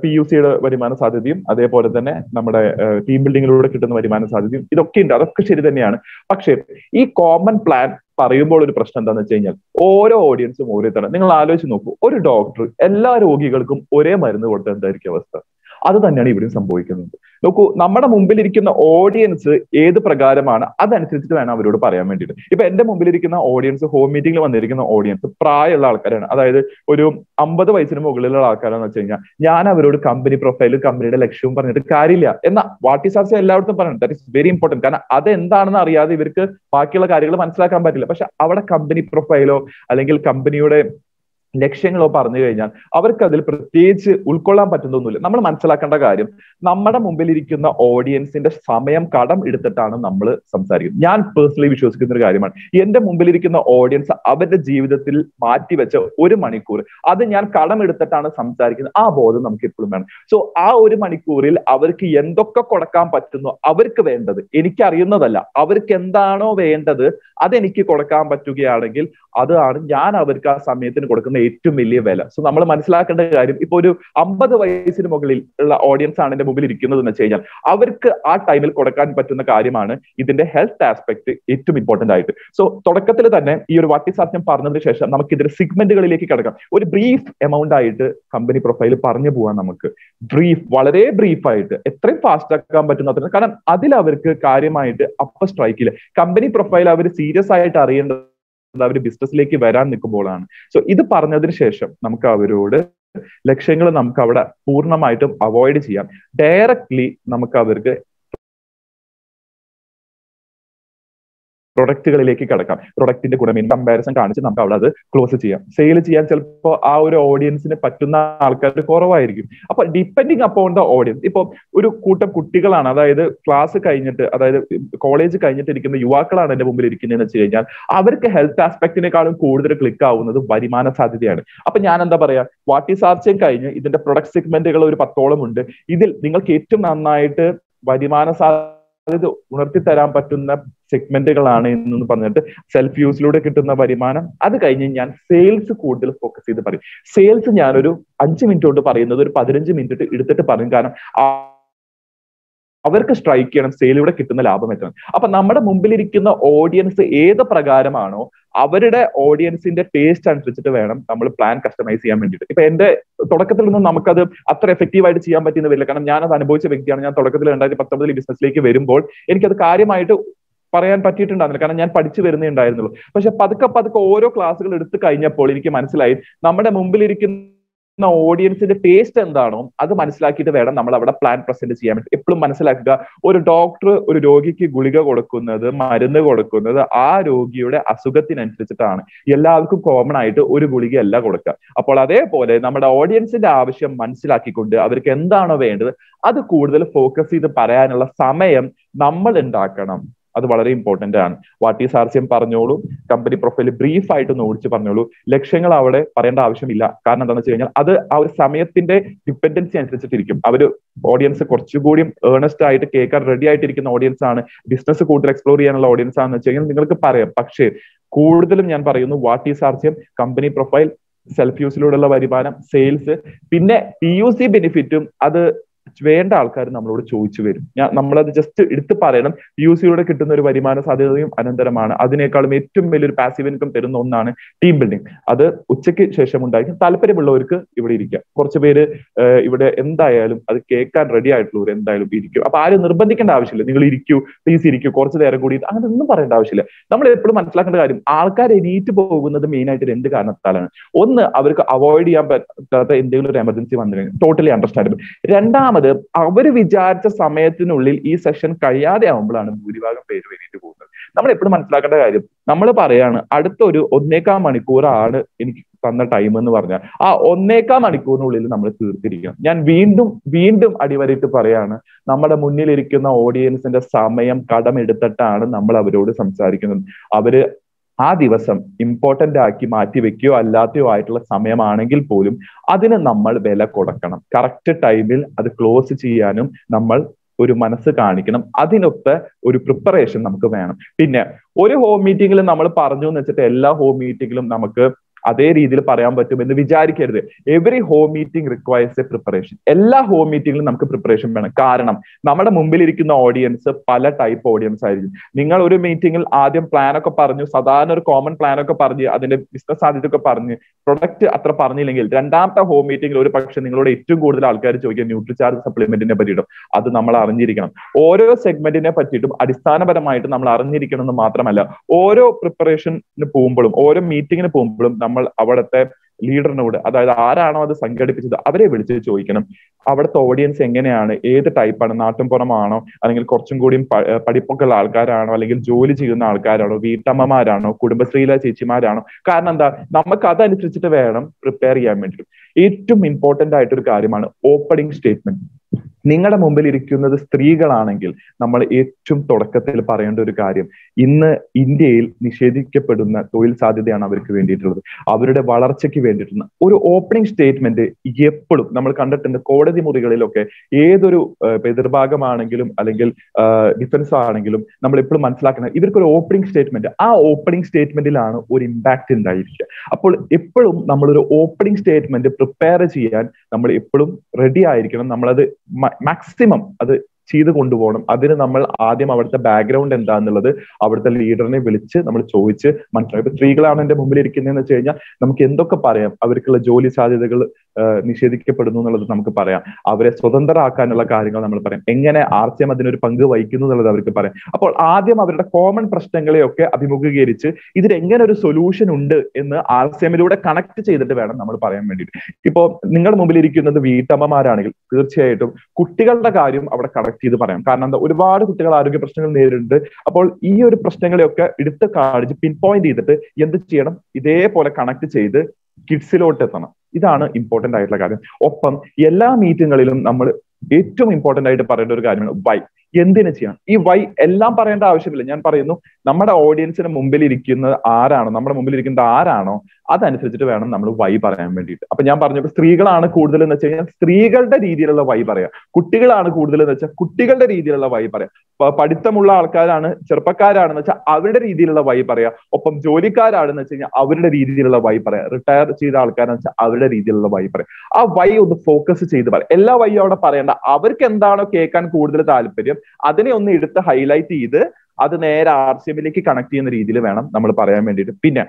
പി യു സിയുടെ വരുമാന സാധ്യതയും അതേപോലെ തന്നെ നമ്മുടെ ടീം ബിൽഡിങ്ങിലൂടെ കിട്ടുന്ന വരുമാന സാധ്യതയും ഇതൊക്കെ ഉണ്ട്. അതൊക്കെ ശരി തന്നെയാണ്. പക്ഷേ ഈ കോമൺ പ്ലാൻ പറയുമ്പോൾ ഒരു പ്രശ്നം എന്താണെന്ന് വെച്ച് കഴിഞ്ഞാൽ ഓരോ ഓഡിയൻസും ഓരോ തരം നിങ്ങൾ ആലോചിച്ച് നോക്കൂ. ഒരു ഡോക്ടർ എല്ലാ രോഗികൾക്കും ഒരേ മരുന്ന് കൊടുത്ത എന്തായിരിക്കും അവസ്ഥ? അത് തന്നെയാണ് ഇവിടെയും സംഭവിക്കുന്നത്. നോക്കൂ നമ്മുടെ മുമ്പിലിരിക്കുന്ന ഓഡിയൻസ് ഏത് പ്രകാരമാണ് അതനുസരിച്ചിട്ട് വേണം അവരോട് പറയാൻ വേണ്ടിയിട്ട്. ഇപ്പൊ എന്റെ മുമ്പിലിരിക്കുന്ന ഓഡിയൻസ് ഹോം മീറ്റിംഗിൽ വന്നിരിക്കുന്ന ഓഡിയൻസ് പ്രായമുള്ള ആൾക്കാരാണ്. അതായത് ഒരു അമ്പത് വയസ്സിന് മുകളിലുള്ള ആൾക്കാരാന്ന് വെച്ച് കഴിഞ്ഞാൽ ഞാൻ അവരോട് കമ്പനി പ്രൊഫൈൽ കമ്പനിയുടെ ലക്ഷ്യവും പറഞ്ഞിട്ട് കാര്യമില്ല. എന്നാ വാട്ട് ഈസ് എല്ലായിടത്തും പറയുന്നത് ദാറ്റ് ഇസ് വെരി ഇമ്പോർട്ടന്റ് കാരണം അതെന്താണെന്ന് അറിയാതെ ഇവർക്ക് ബാക്കിയുള്ള കാര്യങ്ങൾ മനസ്സിലാക്കാൻ പറ്റില്ല. പക്ഷെ അവിടെ കമ്പനി പ്രൊഫൈലോ അല്ലെങ്കിൽ കമ്പനിയുടെ ലക്ഷ്യങ്ങളോ പറഞ്ഞു കഴിഞ്ഞാൽ അവർക്ക് അതിൽ പ്രത്യേകിച്ച് ഉൾക്കൊള്ളാൻ പറ്റുന്നൊന്നുമില്ല നമ്മൾ മനസ്സിലാക്കേണ്ട കാര്യം നമ്മുടെ മുമ്പിൽ ഇരിക്കുന്ന ഓഡിയൻസിന്റെ സമയം കടം എടുത്തിട്ടാണ് നമ്മൾ സംസാരിക്കുന്നത്. ഞാൻ പേഴ്സണലി വിശ്വസിക്കുന്ന ഒരു കാര്യമാണ്. എന്റെ മുമ്പിലിരിക്കുന്ന ഓഡിയൻസ് അവരുടെ ജീവിതത്തിൽ മാറ്റിവെച്ച ഒരു മണിക്കൂർ അത് ഞാൻ കടം എടുത്തിട്ടാണ് സംസാരിക്കുന്നത്. ആ ബോധം നമുക്ക് എപ്പോഴും വേണം. സോ ആ ഒരു മണിക്കൂറിൽ അവർക്ക് എന്തൊക്കെ കൊടുക്കാൻ പറ്റുന്നു അവർക്ക് വേണ്ടത് എനിക്ക് അറിയുന്നതല്ല അവർക്ക് എന്താണോ വേണ്ടത് അതെനിക്ക് കൊടുക്കാൻ പറ്റുകയാണെങ്കിൽ അതാണ് ഞാൻ അവർക്ക് ആ സമയത്തിന് കൊടുക്കുന്ന ഏറ്റവും വലിയ വില. സോ നമ്മൾ മനസ്സിലാക്കേണ്ട കാര്യം ഇപ്പൊ ഒരു അമ്പത് വയസ്സിന് മുകളിൽ ഉള്ള ഓഡിയൻസ് ആണ് എന്റെ മുമ്പിൽ ഇരിക്കുന്നത് എന്ന് വെച്ച് കഴിഞ്ഞാൽ അവർക്ക് ആ ടൈമിൽ കൊടുക്കാൻ പറ്റുന്ന കാര്യമാണ് ഇതിന്റെ ഹെൽത്ത് ആസ്പെക്ട് ഏറ്റവും ഇമ്പോർട്ടന്റ് ആയിട്ട്. സോ തുടക്കത്തിൽ തന്നെ ഈ ഒരു വാട്ടി സാധ്യം പറഞ്ഞതിന് ശേഷം നമുക്ക് ഇതിന്റെ സിഗ്മെന്റുകളിലേക്ക് കിടക്കാം. ഒരു ബ്രീഫ് എമൗണ്ട് ആയിട്ട് കമ്പനി പ്രൊഫൈൽ പറഞ്ഞു പോവാൻ നമുക്ക്. ബ്രീഫ് വളരെ ബ്രീഫ് ആയിട്ട്. എത്രയും ഫാസ്റ്റ് ആക്കാൻ പറ്റുന്ന കാരണം അതിൽ അവർക്ക് കാര്യമായിട്ട് അപ്പ സ്ട്രൈക്കില്ല കമ്പനി പ്രൊഫൈൽ അവർ സീരിയസ് ആയിട്ട് അറിയേണ്ടത് അവർ ബിസിനസ്സിലേക്ക് വരാൻ നിൽക്കുമ്പോഴാണ്. സോ ഇത് പറഞ്ഞതിന് ശേഷം നമുക്ക് അവരോട് ലക്ഷ്യങ്ങൾ നമുക്ക് അവിടെ പൂർണമായിട്ടും അവോയ്ഡ് ചെയ്യാം. ഡയറക്ട്ലി നമുക്ക് അവർക്ക് പ്രൊഡക്റ്റുകളിലേക്ക് കിടക്കാം. പ്രൊഡക്റ്റിന്റെ ഗുണമേന്മ കമ്പാരിസൺ കാണിച്ച് നമുക്ക് അവിടെ അത് ക്ലോസ് ചെയ്യാം. സെയിൽ ചെയ്യാൻ ചിലപ്പോൾ ആ ഒരു ഓഡിയൻസിന് പറ്റുന്ന ആൾക്കാർ കുറവായിരിക്കും. അപ്പൊ ഡിപ്പെൻഡിങ് അപ്പോൺ ദ ഓഡിയൻസ് ഇപ്പൊ ഒരു കൂട്ടം കുട്ടികളാണ്. അതായത് ക്ലാസ് കഴിഞ്ഞിട്ട് അതായത് കോളേജ് കഴിഞ്ഞിട്ട് ഇരിക്കുന്ന യുവാക്കളാണ് എന്റെ മുമ്പിൽ ഇരിക്കുന്നതെന്ന് വെച്ച് കഴിഞ്ഞാൽ അവർക്ക് ഹെൽത്ത് ആസ്പെക്ടിനേക്കാളും കൂടുതൽ ക്ലിക്ക് ആവുന്നത് വരുമാന സാധ്യതയാണ്. അപ്പൊ ഞാൻ എന്താ പറയാ? വാട്ടി സാർച്ചയും കഴിഞ്ഞ് ഇതിന്റെ പ്രൊഡക്റ്റ് സെഗ്മെന്റുകൾ ഒരു പത്തോളം ഉണ്ട്. ഇതിൽ നിങ്ങൾക്ക് ഏറ്റവും നന്നായിട്ട് വരുമാന സാധ്യത ഉണർത്തി തരാൻ പറ്റുന്ന സെഗ്മെന്റുകളാണ് എന്ന് പറഞ്ഞിട്ട് സെൽഫ് യൂസിലൂടെ കിട്ടുന്ന വരുമാനം. അത് കഴിഞ്ഞ് ഞാൻ സെയിൽസ് കൂടുതൽ ഫോക്കസ് ചെയ്ത് പറയും. സെയിൽസ് ഞാനൊരു അഞ്ച് മിനിറ്റ് കൊണ്ട് പറയുന്നത് ഒരു പതിനഞ്ച് മിനിറ്റ് എടുത്തിട്ട് പറയും. കാരണം അവർക്ക് സ്ട്രൈക്ക് ചെയ്യണം സെയിലൂടെ കിട്ടുന്ന ലാഭം എത്തണം അപ്പൊ നമ്മുടെ മുമ്പിലിരിക്കുന്ന ഓഡിയൻസ് ഏത് പ്രകാരമാണോ അവരുടെ ഓഡിയൻസിന്റെ ടേസ്റ്റ് അനുസരിച്ചിട്ട് വേണം നമ്മൾ പ്ലാൻ കസ്റ്റമൈസ് ചെയ്യാൻ വേണ്ടിയിട്ട്. ഇപ്പൊ എന്റെ തുടക്കത്തിൽ നിന്നും നമുക്കത് അത്ര എഫക്റ്റീവ് ആയിട്ട് ചെയ്യാൻ പറ്റുന്ന വരില്ല. കാരണം ഞാനത് അനുഭവിച്ച വ്യക്തിയാണ്. ഞാൻ തുടക്കത്തിൽ രണ്ടായിരത്തി പത്തൊമ്പതിൽ ബിസിനസ്സിലേക്ക് വരുമ്പോൾ എനിക്കത് കാര്യമായിട്ട് പറയാൻ പറ്റിയിട്ടുണ്ടായിരുന്നില്ല. കാരണം ഞാൻ പഠിച്ചു വരുന്നേ ഉണ്ടായിരുന്നുള്ളൂ. പക്ഷെ പതുക്കെ പതുക്കെ ഓരോ ക്ലാസ്സുകൾ എടുത്തു കഴിഞ്ഞപ്പോൾ എനിക്ക് മനസ്സിലായി. നമ്മുടെ മുമ്പിലിരിക്കുന്ന ഓഡിയൻസിന്റെ ടേസ്റ്റ് എന്താണോ അത് മനസ്സിലാക്കിയിട്ട് വേണം നമ്മൾ അവിടെ പ്ലാൻ പ്രസന്റ് ചെയ്യാൻ വേണ്ടി. എപ്പോഴും മനസ്സിലാക്കുക ഒരു ഡോക്ടർ ഒരു രോഗിക്ക് ഗുളിക കൊടുക്കുന്നത് മരുന്ന് കൊടുക്കുന്നത് ആ രോഗിയുടെ അസുഖത്തിനനുസരിച്ചിട്ടാണ്. എല്ലാവർക്കും കോമൺ ആയിട്ട് ഒരു ഗുളികയല്ല കൊടുക്കുക. അപ്പോൾ അതേപോലെ നമ്മുടെ ഓഡിയൻസിന്റെ ആവശ്യം മനസ്സിലാക്കിക്കൊണ്ട് അവർക്ക് എന്താണോ വേണ്ടത് അത് കൂടുതൽ ഫോക്കസ് ചെയ്ത് പറയാനുള്ള സമയം നമ്മൾ ഉണ്ടാക്കണം. അത് വളരെ ഇമ്പോർട്ടന്റ് ആണ്. What is R C M പറഞ്ഞോളൂ. കമ്പനി പ്രൊഫൈൽ ബ്രീഫ് ആയിട്ട് ഒന്ന് ഓടിച്ച് പറഞ്ഞോളൂ. ലക്ഷ്യങ്ങൾ അവിടെ പറയേണ്ട ആവശ്യമില്ല. കാരണം എന്താണെന്ന് വെച്ച് കഴിഞ്ഞാൽ അത് ആ ഒരു സമയത്തിന്റെ ഡിപ്പെൻഡൻസി അനുസരിച്ചിട്ടിരിക്കും. അവർ ഓഡിയൻസ് കുറച്ചുകൂടി ഏണസ്റ്റ് ആയിട്ട് കേൾക്കാൻ റെഡി ആയിട്ടിരിക്കുന്ന ഓഡിയൻസ് ആണ്. ബിസിനസ് കൂടുതൽ എക്സ്പ്ലോർ ചെയ്യാനുള്ള ഓഡിയൻസ് ആണെന്ന് വെച്ച് കഴിഞ്ഞാൽ നിങ്ങൾക്ക് പറയാം. പക്ഷേ കൂടുതലും ഞാൻ പറയുന്നു what is R C M company profile self യൂസിലൂടെയുള്ള വരുമാനം സെയിൽസ് പിന്നെ പി യു സി ബെനിഫിറ്റും അത് വേണ്ട ആൾക്കാർ നമ്മളോട് ചോദിച്ചു വരും. ഞാൻ നമ്മളത് ജസ്റ്റ് എടുത്ത് പറയണം. പി യു സിയിലൂടെ കിട്ടുന്ന ഒരു വരുമാന സാധ്യതയും അനന്തരമാണ്. അതിനേക്കാളും ഏറ്റവും വലിയൊരു പാസീവ് ഇൻകം തരുന്ന ഒന്നാണ് ടീം ബിൽഡിംഗ് അത് ഉച്ചയ്ക്ക് ശേഷം ഉണ്ടായിരിക്കും. താല്പര്യമുള്ളവർക്ക് ഇവിടെ ഇരിക്കാം. കുറച്ച് പേര് ഇവിടെ എന്തായാലും അത് കേൾക്കാൻ റെഡി ആയിട്ടുള്ളവർ എന്തായാലും ഇരിക്കും. അപ്പൊ ആരും നിർബന്ധിക്കേണ്ട ആവശ്യമില്ല. നിങ്ങൾ ഇരിക്കൂ പ്ലീസ് ഇരിക്കൂ കുറച്ച് നേരം കൂടി അങ്ങനെ ഒന്നും പറയേണ്ട ആവശ്യമില്ല. നമ്മൾ എപ്പോഴും മനസ്സിലാക്കേണ്ട കാര്യം ആൾക്കാർ എണീറ്റ് പോകുന്നത് മെയിൻ ആയിട്ട് രണ്ട് കാരണത്താലാണ്. ഒന്ന് അവർക്ക് അവോയ്ഡ് ചെയ്യാൻ പറ്റാത്ത എന്തെങ്കിലും ഒരു എമർജൻസി വന്നു കഴിഞ്ഞാൽ ടോട്ടലി അണ്ടർസ്റ്റാൻഡബിൾ രണ്ടാമത് അവർ വിചാരിച്ച സമയത്തിനുള്ളിൽ ഈ സെഷൻ കഴിയാതെ ആവുമ്പോഴാണ് ഭൂരിഭാഗം പേര് വേണ്ടിയിട്ട് പോകുന്നത്. നമ്മൾ എപ്പോഴും മനസ്സിലാക്കേണ്ട കാര്യം നമ്മൾ പറയാണ് അടുത്തൊരു ഒന്നേക്കാൽ മണിക്കൂറാണ് എനിക്ക് തന്ന ടൈം എന്ന് പറഞ്ഞാൽ. ആ ഒന്നേക്കാൽ മണിക്കൂറിനുള്ളിൽ നമ്മൾ തീർത്തിരിക്കണം. ഞാൻ വീണ്ടും വീണ്ടും അടിവരയിട്ട് പറയാണ് നമ്മുടെ മുന്നിലിരിക്കുന്ന ഓഡിയൻസിന്റെ സമയം കടമെടുത്തിട്ടാണ് നമ്മൾ അവരോട് സംസാരിക്കുന്നത്. അവർ ആ ദിവസം ഇമ്പോർട്ടന്റ് ആക്കി മാറ്റി വെക്കുകയോ അല്ലാത്തയോ ആയിട്ടുള്ള സമയമാണെങ്കിൽ പോലും അതിന് നമ്മൾ വില കൊടുക്കണം. കറക്റ്റ് ടൈമിൽ അത് ക്ലോസ് ചെയ്യാനും നമ്മൾ ഒരു മനസ്സ് കാണിക്കണം. അതിനൊത്ത ഒരു പ്രിപ്പറേഷൻ നമുക്ക് വേണം. പിന്നെ ഒരു ഹോം മീറ്റിംഗിൽ നമ്മൾ പറഞ്ഞു എന്ന് വെച്ചിട്ട് എല്ലാ ഹോം മീറ്റിംഗിലും നമുക്ക് അതേ രീതിയിൽ പറയാൻ പറ്റും എന്ന് വിചാരിക്കരുത്. Every home meeting requires a preparation എല്ലാ ഹോം മീറ്റിംഗിലും നമുക്ക് പ്രിപ്പറേഷൻ വേണം. കാരണം നമ്മുടെ മുമ്പിൽ ഇരിക്കുന്ന ഓഡിയൻസ് പല ടൈപ്പ് ഓഡിയൻസ് ആയിരിക്കും. നിങ്ങൾ ഒരു മീറ്റിംഗിൽ ആദ്യം പ്ലാൻ ഒക്കെ പറഞ്ഞു സാധാരണ ഒരു കോമൺ പ്ലാൻ ഒക്കെ പറഞ്ഞ് അതിന്റെ ബിസിനസ് സാധ്യത ഒക്കെ പറഞ്ഞ് പ്രൊഡക്റ്റ് അത്ര പറഞ്ഞില്ലെങ്കിൽ രണ്ടാമത്തെ ഹോം മീറ്റിംഗിൽ ഒരു പക്ഷേ നിങ്ങളോട് ഏറ്റവും കൂടുതൽ ആൾക്കാർ ചോദിക്കുക ന്യൂട്രിചാർജ് സപ്ലിമെന്റിനെ പറ്റിയിട്ടും. അത് നമ്മൾ അറിഞ്ഞിരിക്കണം. ഓരോ സെഗ്മെന്റിനെ പറ്റിയിട്ടും അടിസ്ഥാനപരമായിട്ട് നമ്മൾ അറിഞ്ഞിരിക്കണം എന്ന് മാത്രമല്ല ഓരോ പ്രിപ്പറേഷന് പോകുമ്പോഴും ഓരോ മീറ്റിംഗിന് പോകുമ്പോഴും നമ്മൾ അവിടുത്തെ ലീഡറിനോട് അതായത് ആരാണോ അത് സംഘടിപ്പിച്ചത് അവരെ വിളിച്ച് ചോദിക്കണം. അവിടുത്തെ ഓഡിയൻസ് എങ്ങനെയാണ്? ഏത് ടൈപ്പാണ് നാട്ടിൻപുറമാണോ? അല്ലെങ്കിൽ കുറച്ചും കൂടിയും പഠിപ്പൊക്കെയുള്ള ആൾക്കാരാണോ? അല്ലെങ്കിൽ ജോലി ചെയ്യുന്ന ആൾക്കാരാണോ? വീട്ടമ്മമാരാണോ? കുടുംബശ്രീയിലെ ചേച്ചിമാരാണോ? കാരണം എന്താ? നമുക്ക് അതനുസരിച്ചിട്ട് വേണം പ്രിപ്പയർ ചെയ്യാൻ വേണ്ടിയിട്ട്. ഏറ്റവും ഇമ്പോർട്ടന്റ് ആയിട്ടൊരു കാര്യമാണ് ഓപ്പണിംഗ് സ്റ്റേറ്റ്മെന്റ് നിങ്ങളുടെ മുമ്പിൽ ഇരിക്കുന്നത് സ്ത്രീകളാണെങ്കിൽ നമ്മൾ ഏറ്റവും തുടക്കത്തിൽ പറയേണ്ട ഒരു കാര്യം ഇന്ന് ഇന്ത്യയിൽ നിഷേധിക്കപ്പെടുന്ന തൊഴിൽ സാധ്യതയാണ് അവർക്ക് വേണ്ടിയിട്ടുള്ളത്. അവരുടെ വളർച്ചയ്ക്ക് വേണ്ടിയിട്ടുള്ള ഒരു ഓപ്പണിംഗ് സ്റ്റേറ്റ്മെന്റ് എപ്പോഴും നമ്മൾ കണ്ടിട്ടുണ്ട് കോടതി മുറികളിലൊക്കെ ഏതൊരു എതിർഭാഗമാണെങ്കിലും അല്ലെങ്കിൽ ഡിഫൻസ് ആണെങ്കിലും നമ്മൾ എപ്പോഴും മനസ്സിലാക്കുന്നത് ഇവർക്കൊരു ഓപ്പണിംഗ് സ്റ്റേറ്റ്മെന്റ് ആ ഓപ്പണിംഗ് സ്റ്റേറ്റ്മെന്റിലാണ് ഒരു ഇമ്പാക്ട് ഉണ്ടായിരിക്കുക. അപ്പോൾ എപ്പോഴും നമ്മളൊരു ഓപ്പണിംഗ് സ്റ്റേറ്റ്മെന്റ് പ്രിപ്പയർ ചെയ്യാൻ നമ്മൾ എപ്പോഴും റെഡി ആയിരിക്കണം. നമ്മളത് മാക്സിമം അത് ചെയ്ത് കൊണ്ടുപോകണം. അതിന് നമ്മൾ ആദ്യം അവിടുത്തെ ബാക്ക്ഗ്രൗണ്ട് എന്താന്നുള്ളത് അവിടുത്തെ ലീഡറിനെ വിളിച്ച് നമ്മൾ ചോദിച്ച് മനസ്സിലാക്കും. ഇപ്പൊ സ്ത്രീകളാണ് എന്റെ മുമ്പിൽ ഇരിക്കുന്നതെന്ന് വെച്ച് കഴിഞ്ഞാൽ നമുക്ക് എന്തൊക്കെ പറയാം? അവർക്കുള്ള ജോലി സാധ്യതകൾ നിഷേധിക്കപ്പെടുന്നു എന്നുള്ളത് നമുക്ക് പറയാം. അവരെ സ്വതന്ത്രരാക്കാനുള്ള കാര്യങ്ങൾ നമ്മൾ പറയാം. എങ്ങനെ ആർ സി എം അതിനൊരു പങ്ക് വഹിക്കുന്നു എന്നുള്ളത് അവർക്ക് പറയാം. അപ്പോൾ ആദ്യം അവരുടെ കോമൺ പ്രശ്നങ്ങളെയൊക്കെ അഭിമുഖീകരിച്ച് ഇതിന് എങ്ങനെ ഒരു സൊല്യൂഷൻ ഉണ്ട് എന്ന് ആർ സി എമ്മിലൂടെ കണക്ട് ചെയ്തിട്ട് വേണം നമ്മൾ പറയാൻ വേണ്ടിയിട്ട്. ഇപ്പോൾ നിങ്ങളുടെ മുമ്പിൽ ഇരിക്കുന്നത് വീട്ടമ്മമാരാണെങ്കിൽ തീർച്ചയായിട്ടും കുട്ടികളുടെ കാര്യം അവിടെ കണക്ട് ചെയ്ത് പറയാം. കാരണം എന്താ ഒരുപാട് കുട്ടികൾ ആരോഗ്യ പ്രശ്നങ്ങൾ നേരിടുന്നുണ്ട്. അപ്പോൾ ഈ ഒരു പ്രശ്നങ്ങളെയൊക്കെ എടുത്ത് കാണിച്ച് പിൻ പോയിന്റ് ചെയ്തിട്ട് എന്ത് ചെയ്യണം? ഇതേപോലെ കണക്ട് ചെയ്ത് കിഡ്സിലോട്ട് എത്തണം ഇതാണ് ഇമ്പോർട്ടന്റ് ആയിട്ടുള്ള കാര്യം. ഒപ്പം എല്ലാ മീറ്റിങ്ങുകളിലും നമ്മൾ ഏറ്റവും ഇമ്പോർട്ടന്റ് ആയിട്ട് പറയേണ്ട ഒരു കാര്യമാണ് വൈ. എന്തിനു ചെയ്യണം? ഈ വൈ എല്ലാം പറയേണ്ട ആവശ്യമില്ല. ഞാൻ പറയുന്നു നമ്മുടെ ഓഡിയൻസിന് മുമ്പിൽ ഇരിക്കുന്നത് ആരാണോ നമ്മുടെ മുമ്പിൽ ഇരിക്കുന്നത് ആരാണോ അതനുസരിച്ചിട്ട് വേണം നമ്മൾ വൈ പറയാൻ വേണ്ടിയിട്ട്. അപ്പൊ ഞാൻ പറഞ്ഞപ്പോൾ സ്ത്രീകളാണ് കൂടുതൽ എന്ന് വെച്ച് കഴിഞ്ഞാൽ സ്ത്രീകളുടെ രീതിയിലുള്ള വൈ പറയാം. കുട്ടികളാണ് കൂടുതൽ എന്ന് വെച്ചാൽ കുട്ടികളുടെ രീതിയിലുള്ള വൈ പറയാം. പഠിത്തമുള്ള ആൾക്കാരാണ് ചെറുപ്പക്കാരാണെന്ന് വെച്ചാൽ അവരുടെ രീതിയിലുള്ള വൈ പറയാം. ഒപ്പം ജോലിക്കാരാണെന്ന് വെച്ച് കഴിഞ്ഞാൽ അവരുടെ രീതിയിലുള്ള വൈ പറയാം. റിട്ടയർ ചെയ്ത ആൾക്കാരെന്ന് വെച്ചാൽ അവരുടെ രീതിയിലുള്ള വൈ പറയാം. ആ വൈ ഒന്ന് ഫോക്കസ് ചെയ്ത് പറയാം എല്ലാ വൈ അവിടെ പറയണ്ട. അവർക്ക് എന്താണോ കേൾക്കാൻ കൂടുതൽ താല്പര്യം അതിനെ ഒന്ന് എടുത്ത് ഹൈലൈറ്റ് ചെയ്ത് അത് നേരെ ആർ സി എമ്മിലേക്ക് കണക്ട് ചെയ്യുന്ന രീതിയിൽ വേണം നമ്മൾ പറയാൻ വേണ്ടിയിട്ട്. പിന്നെ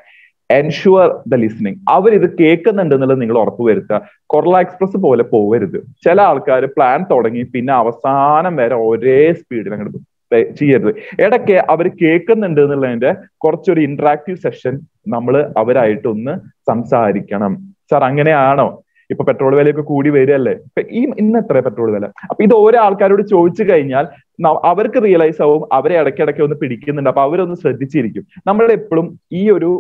എൻഷുവർ ദ ലിസ്ണിംഗ് അവർ ഇത് കേൾക്കുന്നുണ്ട് എന്നുള്ളത് നിങ്ങൾ ഉറപ്പുവരുത്തുക കൊറല എക്സ്പ്രസ് പോലെ പോവരുത്. ചില ആൾക്കാർ പ്ലാൻ തുടങ്ങി പിന്നെ അവസാനം വരെ ഒരേ സ്പീഡിൽ അങ്ങോട്ട് ചെയ്യരുത്. ഇടയ്ക്ക് അവർ കേൾക്കുന്നുണ്ട് എന്നുള്ളതിന്റെ കുറച്ചൊരു ഇന്ററാക്റ്റീവ് സെഷൻ നമ്മൾ അവരായിട്ടൊന്ന് സംസാരിക്കണം. സാർ അങ്ങനെയാണോ? ഇപ്പൊ പെട്രോൾ വിലയൊക്കെ കൂടി വരികയല്ലേ? ഇപ്പൊ ഈ ഇന്ന് എത്ര പെട്രോൾ വില? അപ്പൊ ഇത് ഓരോ ആൾക്കാരോട് ചോദിച്ചു കഴിഞ്ഞാൽ അവർക്ക് റിയലൈസ് ആവും അവരെ ഇടയ്ക്കിടയ്ക്ക് ഒന്ന് പിടിക്കുന്നുണ്ട്. അപ്പൊ അവരൊന്ന് ശ്രദ്ധിച്ചിരിക്കും. നമ്മൾ എപ്പോഴും ഈ ഒരു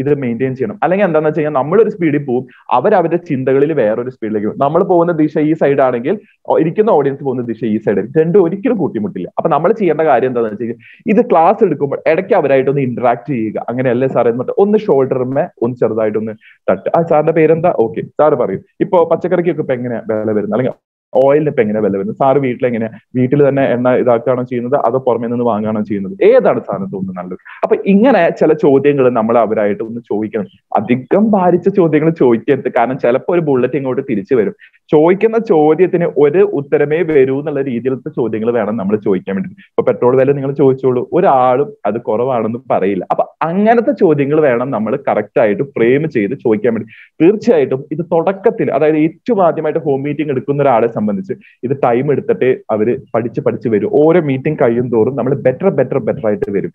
ഇത് മെയിന്റെയിൻ ചെയ്യണം. അല്ലെങ്കിൽ എന്താണെന്ന് വെച്ച് കഴിഞ്ഞാൽ നമ്മളൊരു സ്പീഡിൽ പോകും അവർ അവരുടെ ചിന്തകളിൽ വേറൊരു സ്പീഡിലേക്ക് പോകും നമ്മൾ പോകുന്ന ദിശ ഈ സൈഡ് ആണെങ്കിൽ ഇരിക്കുന്ന ഓഡിയൻസ് പോകുന്ന ദിശ ഈ സൈഡ് രണ്ടും ഒരിക്കലും കൂട്ടിമുട്ടില്ല. അപ്പൊ നമ്മൾ ചെയ്യേണ്ട കാര്യം എന്താണെന്ന് വെച്ച് കഴിഞ്ഞാൽ ഇത് ക്ലാസ് എടുക്കുമ്പോൾ ഇടയ്ക്ക് അവരായിട്ടൊന്ന് ഇന്ററാക്ട് ചെയ്യുക. അങ്ങനെയല്ലേ സാർ എന്നിട്ട് ഒന്ന് ഷോൾഡറുമേ ഒന്ന് ചെറുതായിട്ടൊന്ന് തട്ട് ആ സാറിന്റെ പേരെന്താ? ഓക്കെ സാറ് പറയും. ഇപ്പൊ പച്ചക്കറിക്കൊക്കെ ഇപ്പൊ എങ്ങനെയാ വില വരുന്നത്? അല്ലെങ്കിൽ ഓയിലിന് ഇപ്പൊ എങ്ങനെ വില വരുന്നത്? സാറ് വീട്ടിൽ എങ്ങനെ വീട്ടിൽ തന്നെ എണ്ണ ഇതാക്കുകയാണോ ചെയ്യുന്നത്? അതോ പുറമേ നിന്ന് വാങ്ങുകയാണോ ചെയ്യുന്നത്? ഏതാണ് സാറിന് തോന്നുന്നത് നല്ലത്? അപ്പൊ ഇങ്ങനെ ചില ചോദ്യങ്ങൾ നമ്മൾ അവരായിട്ട് ഒന്ന് ചോദിക്കണം. അധികം ഭാരിച്ച ചോദ്യങ്ങൾ ചോദിക്കരുത്. കാരണം ചിലപ്പോൾ ഒരു ബുള്ളറ്റ് ഇങ്ങോട്ട് തിരിച്ചു വരും. ചോദിക്കുന്ന ചോദ്യത്തിന് ഒരു ഉത്തരമേ വരൂ എന്നുള്ള രീതിയിലത്തെ ചോദ്യങ്ങൾ വേണം നമ്മൾ ചോദിക്കാൻ വേണ്ടി. ഇപ്പൊ പെട്രോൾ വില നിങ്ങൾ ചോദിച്ചോളൂ. ഒരാളും അത് കുറവാണെന്ന് പറയില്ല. അപ്പൊ അങ്ങനത്തെ ചോദ്യങ്ങൾ വേണം നമ്മൾ കറക്റ്റ് ആയിട്ട് ഫ്രെയിം ചെയ്ത് ചോദിക്കാൻ വേണ്ടി. തീർച്ചയായിട്ടും ഇത് തുടക്കത്തിൽ അതായത് ഏറ്റവും ആദ്യമായിട്ട് ഹോം മീറ്റിംഗ് എടുക്കുന്ന ഒരാളെ സംബന്ധിച്ച് ഇത് ടൈം എടുത്തിട്ട് അവർ പഠിച്ച് പഠിച്ച് വരും. ഓരോ മീറ്റിംഗ് കഴിയും തോറും നമ്മൾ ബെറ്റർ ബെറ്റർ ബെറ്റർ ആയിട്ട് വരും.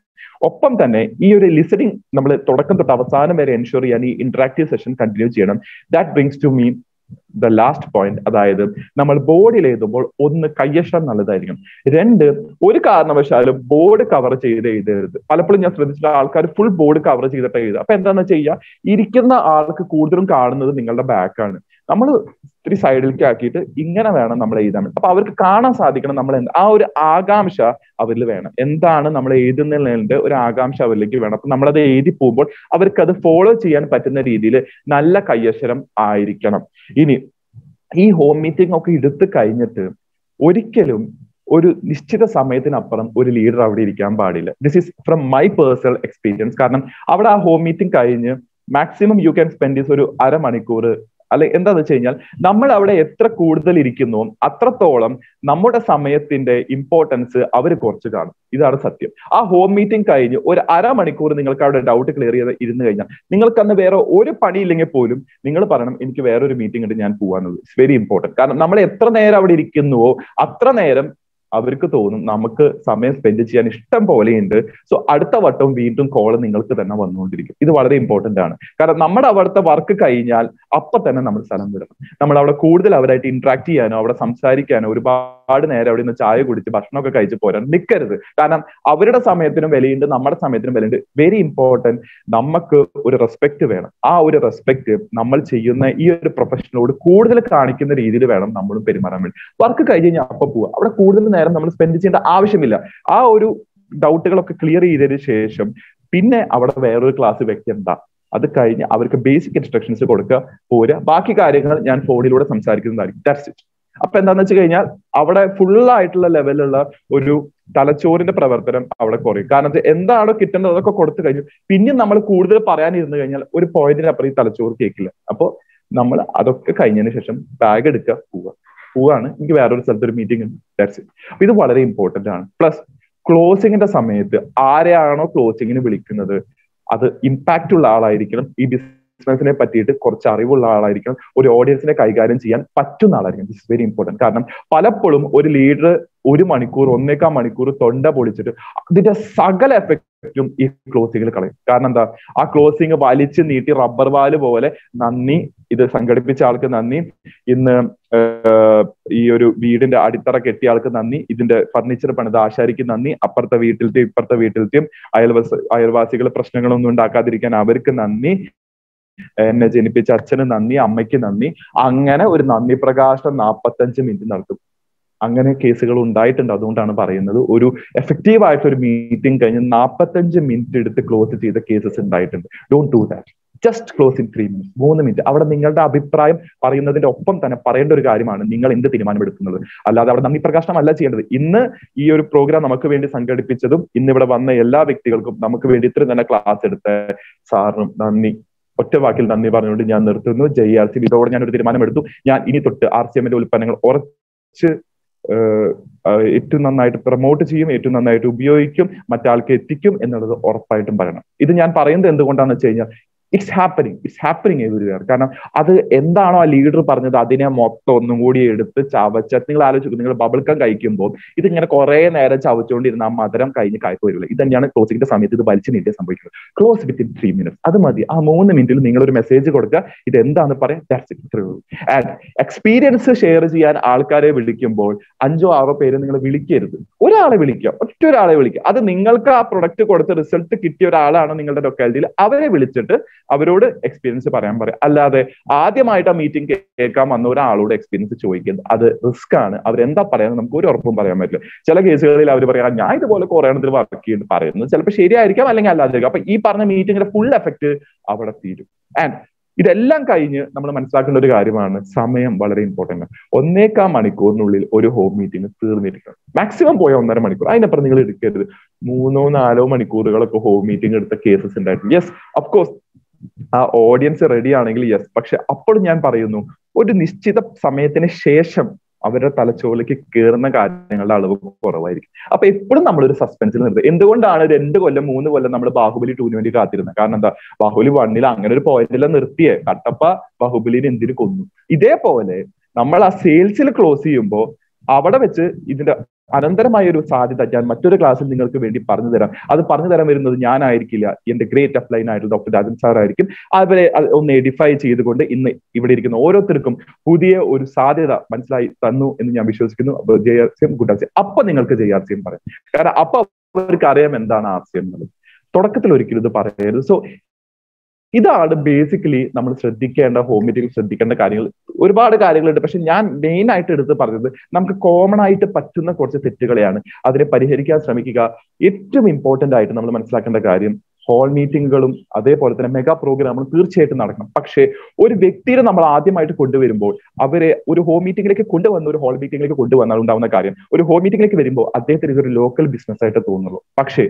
ഒപ്പം തന്നെ ഈ ഒരു ലിസണിങ് നമ്മൾ തുടക്കം തൊട്ട് അവസാനം വരെ എൻഷുർ ചെയ്യാൻ ഈ ഇന്ററാക്റ്റീവ് സെഷൻ കണ്ടിന്യൂ ചെയ്യണം. That brings to me the last point അതായത് നമ്മൾ ബോർഡിൽ എഴുതുമ്പോൾ ഒന്ന് കയ്യക്ഷരം നല്ലതായിരിക്കും രണ്ട് ഒരു കാരണവശാലും ബോർഡ് കവർ ചെയ്ത് എഴുതരുത്. പലപ്പോഴും ഞാൻ ശ്രദ്ധിച്ചിട്ട് ആൾക്കാർ ഫുൾ ബോർഡ് കവർ ചെയ്തിട്ട് എഴുതുക. അപ്പൊ എന്താണെന്ന് വെച്ച് കഴിഞ്ഞാൽ ഇരിക്കുന്ന ആൾക്ക് കൂടുതലും കാണുന്നത് നിങ്ങളുടെ ബാക്കാണ് നമ്മൾ ഇത്തിരി സൈഡിലേക്ക് ആക്കിയിട്ട് ഇങ്ങനെ വേണം നമ്മൾ എഴുതാൻ അപ്പൊ അവർക്ക് കാണാൻ സാധിക്കണം നമ്മൾ ആ ഒരു ആകാംക്ഷ അവരിൽ വേണം. എന്താണ് നമ്മൾ എഴുതുന്നതിന്റെ ഒരു ആകാംക്ഷ അവരിലേക്ക് വേണം. അപ്പൊ നമ്മളത് എഴുതി പോകുമ്പോൾ അവർക്ക് അത് ഫോളോ ചെയ്യാൻ പറ്റുന്ന രീതിയിൽ നല്ല കയ്യക്ഷരം ആയിരിക്കണം. ഇനി ഈ ഹോം മീറ്റിംഗ് ഒക്കെ എടുത്തു കഴിഞ്ഞിട്ട് ഒരിക്കലും ഒരു നിശ്ചിത സമയത്തിനപ്പുറം ഒരു ലീഡർ അവിടെ ഇരിക്കാൻ പാടില്ല. This is from my personal experience കാരണം അവിടെ ആ ഹോം മീറ്റിംഗ് കഴിഞ്ഞ് maximum you can spend is ഒരു അരമണിക്കൂർ അല്ലെ എന്താന്ന് വെച്ച് കഴിഞ്ഞാൽ നമ്മൾ അവിടെ എത്ര കൂടുതൽ ഇരിക്കുന്നു അത്രത്തോളം നമ്മുടെ സമയത്തിന്റെ ഇമ്പോർട്ടൻസ് അവർ കുറച്ച് കാണും. ഇതാണ് സത്യം. ആ ഹോം മീറ്റിംഗ് കഴിഞ്ഞ് ഒരു അരമണിക്കൂർ നിങ്ങൾക്ക് അവിടെ ഡൗട്ട് ക്ലിയർ ചെയ്ത് ഇരുന്ന് കഴിഞ്ഞാൽ നിങ്ങൾക്ക് അന്ന് വേറെ ഒരു പണിയില്ലെങ്കിൽ പോലും നിങ്ങൾ പറയണം എനിക്ക് വേറൊരു മീറ്റിംഗ് ഉണ്ട് ഞാൻ പോകാനുള്ളത് ഇറ്റ്സ് വെരി ഇമ്പോർട്ടന്റ് കാരണം നമ്മൾ എത്ര നേരം അവിടെ ഇരിക്കുന്നുവോ അത്ര നേരം അവർക്ക് തോന്നും നമുക്ക് സമയം സ്പെൻഡ് ചെയ്യാൻ ഇഷ്ടം പോലെയുണ്ട്. സോ അടുത്ത വട്ടം വീണ്ടും കോൾ നിങ്ങൾക്ക് തന്നെ വന്നുകൊണ്ടിരിക്കും. ഇത് വളരെ ഇമ്പോർട്ടന്റ് ആണ്. കാരണം നമ്മുടെ അവിടുത്തെ വർക്ക് കഴിഞ്ഞാൽ അപ്പൊ തന്നെ നമ്മൾ സ്ഥലം വിടണം. നമ്മൾ അവിടെ കൂടുതൽ അവരായിട്ട് ഇന്ററാക്ട് ചെയ്യാനോ അവിടെ സംസാരിക്കാനോ ഒരുപാട് നേരം അവിടെ നിന്ന് ചായ കുടിച്ച് ഭക്ഷണമൊക്കെ കഴിച്ച് പോരാൻ നിൽക്കരുത്. കാരണം അവരുടെ സമയത്തിനും വിലയുണ്ട് നമ്മുടെ സമയത്തിനും വിലയുണ്ട്. വെരി ഇമ്പോർട്ടന്റ് നമുക്ക് ഒരു റെസ്പെക്ട് വേണം. ആ ഒരു റെസ്പെക്ട് നമ്മൾ ചെയ്യുന്ന ഈ ഒരു പ്രൊഫഷനോട് കൂടുതൽ കാണിക്കുന്ന രീതിയിൽ വേണം നമ്മളും പെരുമാറാൻ വേണ്ടി. വർക്ക് കഴിഞ്ഞ് കഴിഞ്ഞാൽ അപ്പൊ പോവുക. അവിടെ കൂടുതൽ നേരം നമ്മൾ സ്പെൻഡ് ചെയ്യേണ്ട ആവശ്യമില്ല. ആ ഒരു ഡൗട്ടുകളൊക്കെ ക്ലിയർ ചെയ്തതിന് ശേഷം പിന്നെ അവിടെ വേറൊരു ക്ലാസ് വെക്കണ്ട അത് കഴിഞ്ഞ് അവർക്ക് ബേസിക് ഇൻസ്ട്രക്ഷൻസ് കൊടുക്കുക പോരുക. ബാക്കി കാര്യങ്ങൾ ഞാൻ ഫോണിലൂടെ സംസാരിക്കുന്നതായിരിക്കും. ദാറ്റ്സ് ഇറ്റ് അപ്പൊ എന്താന്ന് വെച്ച് കഴിഞ്ഞാൽ അവിടെ ഫുൾ ആയിട്ടുള്ള ലെവലുള്ള ഒരു തലച്ചോറിന്റെ പ്രവർത്തനം അവിടെ കുറയും. കാരണം എന്താണോ കിട്ടേണ്ടത് അതൊക്കെ കൊടുത്തു കഴിഞ്ഞു. പിന്നെ നമ്മൾ കൂടുതൽ പറയാനിരുന്നു കഴിഞ്ഞാൽ ഒരു പോയിന്റിനപ്പുറം ഈ തലച്ചോറ് കേൾക്കില്ല അപ്പോൾ നമ്മൾ അതൊക്കെ കഴിഞ്ഞതിന് ശേഷം ബാഗ് എടുക്കുക പോവുക. പോവാണ്. എനിക്ക് വേറൊരു സ്ഥലത്ത് ഒരു മീറ്റിംഗ് ഉണ്ട്. ദാറ്റ്സ് ഇറ്റ് അപ്പൊ ഇത് വളരെ ഇമ്പോർട്ടന്റ് ആണ്. പ്ലസ് ക്ലോസിങ്ങിന്റെ സമയത്ത് ആരെയാണോ ക്ലോസിങ്ങിന് വിളിക്കുന്നത് അത് ഇമ്പാക്റ്റ് ഉള്ള ആളായിരിക്കണം ഈ ബിസിനസിനെ പറ്റിയിട്ട് കുറച്ച് അറിവുള്ള ആളായിരിക്കണം. ഒരു ഓഡിയൻസിനെ കൈകാര്യം ചെയ്യാൻ പറ്റുന്ന ആളായിരിക്കണം. ദിസ് വെരി ഇമ്പോർട്ടന്റ് കാരണം പലപ്പോഴും ഒരു ലീഡർ ഒരു മണിക്കൂർ ഒന്നേക്കാൾ മണിക്കൂർ തൊണ്ട പൊളിച്ചിട്ട് അതിന്റെ സകല എഫക്റ്റും ഈ ക്ലോസിങ്ങിൽ കളയും. കാരണം എന്താ? ആ ക്ലോസിങ് വലിച്ചു നീട്ടി റബ്ബർ വാൽ പോലെ നന്ദി. ഇത് സംഘടിപ്പിച്ച ആൾക്ക് നന്ദി. ഇന്ന് ഈ ഒരു വീടിന്റെ അടിത്തറ കെട്ടിയ ആൾക്ക് നന്ദി. ഇതിന്റെ ഫർണിച്ചർ പണിത് ആശാരിക്ക് നന്ദി. അപ്പുറത്തെ വീട്ടിലത്തെയും ഇപ്പുറത്തെ വീട്ടിലത്തെയും അയൽവാസ അയൽവാസികൾ പ്രശ്നങ്ങളൊന്നും ഉണ്ടാക്കാതിരിക്കാൻ അവർക്ക് നന്ദി. എന്നെ ജനിപ്പിച്ച അച്ഛന് നന്ദി അമ്മയ്ക്ക് നന്ദി. അങ്ങനെ ഒരു നന്ദി പ്രകാശം നാൽപ്പത്തഞ്ച് മിനിറ്റ് നടത്തും അങ്ങനെ കേസുകൾ ഉണ്ടായിട്ടുണ്ട്. അതുകൊണ്ടാണ് പറയുന്നത്. ഒരു എഫക്റ്റീവ് ആയിട്ട് ഒരു മീറ്റിംഗ് കഴിഞ്ഞ് നാൽപ്പത്തഞ്ച് മിനിറ്റ് എടുത്ത് ക്ലോസ് ചെയ്ത കേസസ് ഉണ്ടായിട്ടുണ്ട്. Don't do that just close in three minutes മൂന്ന് മിനിറ്റ് അവിടെ നിങ്ങളുടെ അഭിപ്രായം പറയുന്നതിന്റെ ഒപ്പം തന്നെ പറയേണ്ട ഒരു കാര്യമാണ് നിങ്ങൾ എന്ത് തീരുമാനമെടുക്കുന്നത്. അല്ലാതെ അവിടെ നന്ദി പ്രകാശനമല്ല ചെയ്യേണ്ടത്. ഇന്ന് ഈ ഒരു പ്രോഗ്രാം നമുക്ക് വേണ്ടി സംഘടിപ്പിച്ചതും ഇന്ന് ഇവിടെ വന്ന എല്ലാ വ്യക്തികൾക്കും നമുക്ക് വേണ്ടി ഇത്രയും തന്നെ ക്ലാസ് എടുത്ത സാറിനും നന്ദി. ഒറ്റ വാക്കിൽ നന്ദി പറഞ്ഞുകൊണ്ട് ഞാൻ നിർത്തുന്നു. ജെ ആർ സി ഇതോടെ ഞാൻ ഒരു തീരുമാനമെടുത്തു. ഞാൻ ഇനി തൊട്ട് ആർ സി എമ്മിന്റെ ഉൽപ്പന്നങ്ങൾ ഉറച്ച് ഏറ്റവും നന്നായിട്ട് പ്രൊമോട്ട് ചെയ്യും ഏറ്റവും നന്നായിട്ട് ഉപയോഗിക്കും മറ്റാൾക്ക് എത്തിക്കും എന്നുള്ളത് ഉറപ്പായിട്ടും പറയണം. ഇത് ഞാൻ പറയുന്നത് എന്തുകൊണ്ടാണെന്ന് വെച്ച് കഴിഞ്ഞാൽ it's happening it's happening everywhere കാരണം അത് എന്താണോ ആ ലീഡർ പറഞ്ഞത് അതിനെ മൊത്തം ഒന്നും കൂടി എടുത്ത് ചവച്ച നിങ്ങൾ ആലോചിക്കും. നിങ്ങൾ ബബിൾക്കം കഴിക്കുമ്പോൾ ഇതിങ്ങനെ കുറെ നേരം ചവച്ചുകൊണ്ടിരുന്ന ആ മധുരം കഴിഞ്ഞ് കായ്പ വരില്ല ഇത് തന്നെയാണ് ക്ലോസിംഗിന്റെ സമയത്ത് ഇത് വലിച്ചു നീട്ടിയ സംഭവിക്കുന്നത്. ക്ലോസ് വിത്തിൻ ത്രീ മിനിറ്റ്സ് അത് മതി. ആ മൂന്ന് മിനിറ്റിൽ നിങ്ങൾ ഒരു മെസ്സേജ് കൊടുക്കുക. ഇത് എന്താന്ന് പറയാം ആൻഡ് എക്സ്പീരിയൻസ് ഷെയർ ചെയ്യാൻ ആൾക്കാരെ വിളിക്കുമ്പോൾ അഞ്ചോ ആറോ പേര് നിങ്ങൾ വിളിക്കരുത്. ഒരാളെ വിളിക്കുക ഒറ്റ ഒരാളെ വിളിക്കുക. അത് നിങ്ങൾക്ക് ആ പ്രൊഡക്റ്റ് കൊടുത്ത റിസൾട്ട് കിട്ടിയ ഒരാളാണ് നിങ്ങളുടെ ലൊക്കാലിറ്റിയിൽ അവരെ വിളിച്ചിട്ട് അവരോട് എക്സ്പീരിയൻസ് പറയാൻ പറയാം അല്ലാതെ ആദ്യമായിട്ട് ആ മീറ്റിംഗ് കേൾക്കാൻ വന്ന ഒരാളോട് എക്സ്പീരിയൻസ് ചോദിക്കുന്നത് അത് റിസ്ക് ആണ്. അവരെന്താ പറയാന്ന് നമുക്ക് ഒരു ഉറപ്പും പറയാൻ പറ്റില്ല. ചില കേസുകളിൽ അവർ പറയാം ഞാൻ ഇതുപോലെ കുറെ എണ്ണത്തിൽ വർക്ക് ചെയ്യുന്നു പറയുന്നത് ചിലപ്പോൾ ശരിയായിരിക്കാം അല്ലെങ്കിൽ അല്ലാതിരിക്കാം. അപ്പൊ ഈ പറഞ്ഞ മീറ്റിംഗിന്റെ ഫുൾ എഫക്ട് അവിടെ തീരും. ആൻഡ് ഇതെല്ലാം കഴിഞ്ഞ് നമ്മൾ മനസ്സിലാക്കേണ്ട ഒരു കാര്യമാണ് സമയം വളരെ ഇമ്പോർട്ടന്റ് ആണ്. ഒന്നേക്കാ മണിക്കൂറിനുള്ളിൽ ഒരു ഹോം മീറ്റിംഗ് തീർന്നിരിക്കണം മാക്സിമം പോയ ഒന്നര മണിക്കൂർ. അതിനപ്പുറം നിങ്ങൾ എടുക്കരുത്. മൂന്നോ നാലോ മണിക്കൂറുകളൊക്കെ ഹോം മീറ്റിംഗ് എടുത്ത കേസസ് ഉണ്ടായിട്ടുണ്ട്. യെസ് അഫ്കോഴ്സ് ആ ഓഡിയൻസ് റെഡി ആണെങ്കിൽ യെസ് പക്ഷെ അപ്പോഴും ഞാൻ പറയുന്നു ഒരു നിശ്ചിത സമയത്തിന് ശേഷം അവരുടെ തലച്ചോറിലേക്ക് കയറുന്ന കാര്യങ്ങളുടെ അളവ് കുറവായിരിക്കും. അപ്പൊ എപ്പോഴും നമ്മളൊരു സസ്പെൻസിൽ നിർത്തുക. എന്തുകൊണ്ടാണ് രണ്ട് കൊല്ലം മൂന്ന് കൊല്ലം നമ്മൾ ബാഹുബലി ടൂവിന് വേണ്ടി കാത്തിരുന്നത്? കാരണം എന്താ? ബാഹുബലി വണ്ണിൽ അങ്ങനെ ഒരു പോയിന്റിൽ നിർത്തിയേ. കട്ടപ്പ ബാഹുബലിനെ എന്തിനു കൊന്നു? ഇതേപോലെ നമ്മൾ ആ സെയിൽസിൽ ക്ലോസ് ചെയ്യുമ്പോൾ അവിടെ വെച്ച് ഇതിന്റെ അനന്തരമായ ഒരു സാധ്യത ഞാൻ മറ്റൊരു ക്ലാസ്സിൽ നിങ്ങൾക്ക് വേണ്ടി പറഞ്ഞു തരാം. അത് പറഞ്ഞു തരാൻ വരുന്നത് ഞാനായിരിക്കില്ല. എന്റെ ഗ്രേറ്റ് അപ്ലൈൻ ആയിട്ടുള്ള ഡോക്ടർ രാജൻ സാർ ആയിരിക്കും. അവരെ ഒന്ന് എഡിഫൈ ചെയ്തുകൊണ്ട് ഇന്ന് ഇവിടെ ഇരിക്കുന്ന ഓരോരുത്തർക്കും പുതിയ ഒരു സാധ്യത മനസ്സിലായി തന്നു എന്ന് ഞാൻ വിശ്വസിക്കുന്നു. J R C M good R അപ്പൊ നിങ്ങൾക്ക് ജെ ആർ സി എം പറയാം. കാരണം അപ്പൊ അവർക്ക് അറിയാം എന്താണ് ആർ സി എന്നുള്ളത് തുടക്കത്തിൽ ഒരിക്കലും ഇത് പറയരുത്. സോ ഇതാണ് ബേസിക്കലി നമ്മൾ ശ്രദ്ധിക്കേണ്ട ഹോം മെറ്റീരിയൽ ശ്രദ്ധിക്കേണ്ട കാര്യങ്ങൾ. ഒരുപാട് കാര്യങ്ങളുണ്ട്. പക്ഷെ ഞാൻ മെയിൻ ആയിട്ട് എടുത്ത് പറഞ്ഞത് നമുക്ക് കോമൺ ആയിട്ട് പറ്റുന്ന കുറച്ച് തെറ്റുകളെയാണ്. അതിനെ പരിഹരിക്കാൻ ശ്രമിക്കുക. ഏറ്റവും ഇമ്പോർട്ടന്റ് ആയിട്ട് നമ്മൾ മനസ്സിലാക്കേണ്ട കാര്യം ഹോൾ മീറ്റിങ്ങുകളും അതേപോലെ തന്നെ മെഗാ പ്രോഗ്രാമുകളും തീർച്ചയായിട്ടും നടക്കണം. പക്ഷേ ഒരു വ്യക്തിയെ നമ്മൾ ആദ്യമായിട്ട് കൊണ്ടുവരുമ്പോൾ അവരെ ഒരു ഹോം മീറ്റിംഗിലേക്ക് കൊണ്ടുവന്ന ഒരു ഹോൾ മീറ്റിംഗിലേക്ക് കൊണ്ടുവന്നാൽ ഉണ്ടാവുന്ന കാര്യം ഒരു ഹോം മീറ്റിംഗിലേക്ക് വരുമ്പോൾ അദ്ദേഹത്തിന് ഇതൊരു ലോക്കൽ ബിസിനസ് ആയിട്ട് തോന്നുള്ളൂ. പക്ഷേ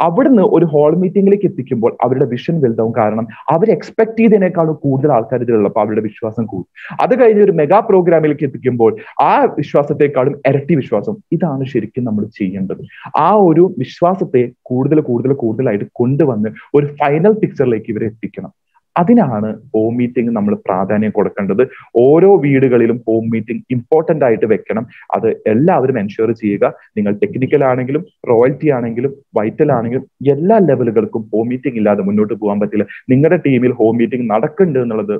അവിടുന്ന് ഒരു ഹോൾ മീറ്റിംഗിലേക്ക് എത്തിക്കുമ്പോൾ അവരുടെ വിഷൻ വലുതാവും. കാരണം അവർ എക്സ്പെക്ട് ചെയ്തതിനേക്കാളും കൂടുതൽ ആൾക്കാർ ഇതിലുള്ളപ്പോൾ അവരുടെ വിശ്വാസം കൂടും. അത് കഴിഞ്ഞ് ഒരു മെഗാ പ്രോഗ്രാമിലേക്ക് എത്തിക്കുമ്പോൾ ആ വിശ്വാസത്തെക്കാളും ഇരട്ടി വിശ്വാസം. ഇതാണ് ശരിക്കും നമ്മൾ ചെയ്യേണ്ടത്. ആ ഒരു വിശ്വാസത്തെ കൂടുതൽ കൂടുതൽ കൂടുതലായിട്ട് കൊണ്ടുവന്ന് ഒരു ഫൈനൽ പിക്ചറിലേക്ക് ഇവരെ എത്തിക്കണം. അതിനാണ് ഹോം മീറ്റിംഗ് നമ്മൾ പ്രാധാന്യം കൊടുക്കേണ്ടത്. ഓരോ വീടുകളിലും ഹോം മീറ്റിംഗ് ഇമ്പോർട്ടന്റ് ആയിട്ട് വെക്കണം. അത് എല്ലാവരും എൻഷുർ ചെയ്യുക. നിങ്ങൾ ടെക്നിക്കൽ ആണെങ്കിലും റോയൽറ്റി ആണെങ്കിലും വൈറ്റൽ ആണെങ്കിലും എല്ലാ ലെവലുകൾക്കും ഹോം മീറ്റിംഗ് ഇല്ലാതെ മുന്നോട്ട് പോകാൻ പറ്റില്ല. നിങ്ങളുടെ ടീമിൽ ഹോം മീറ്റിംഗ് നടക്കുന്നുണ്ട് എന്നുള്ളത്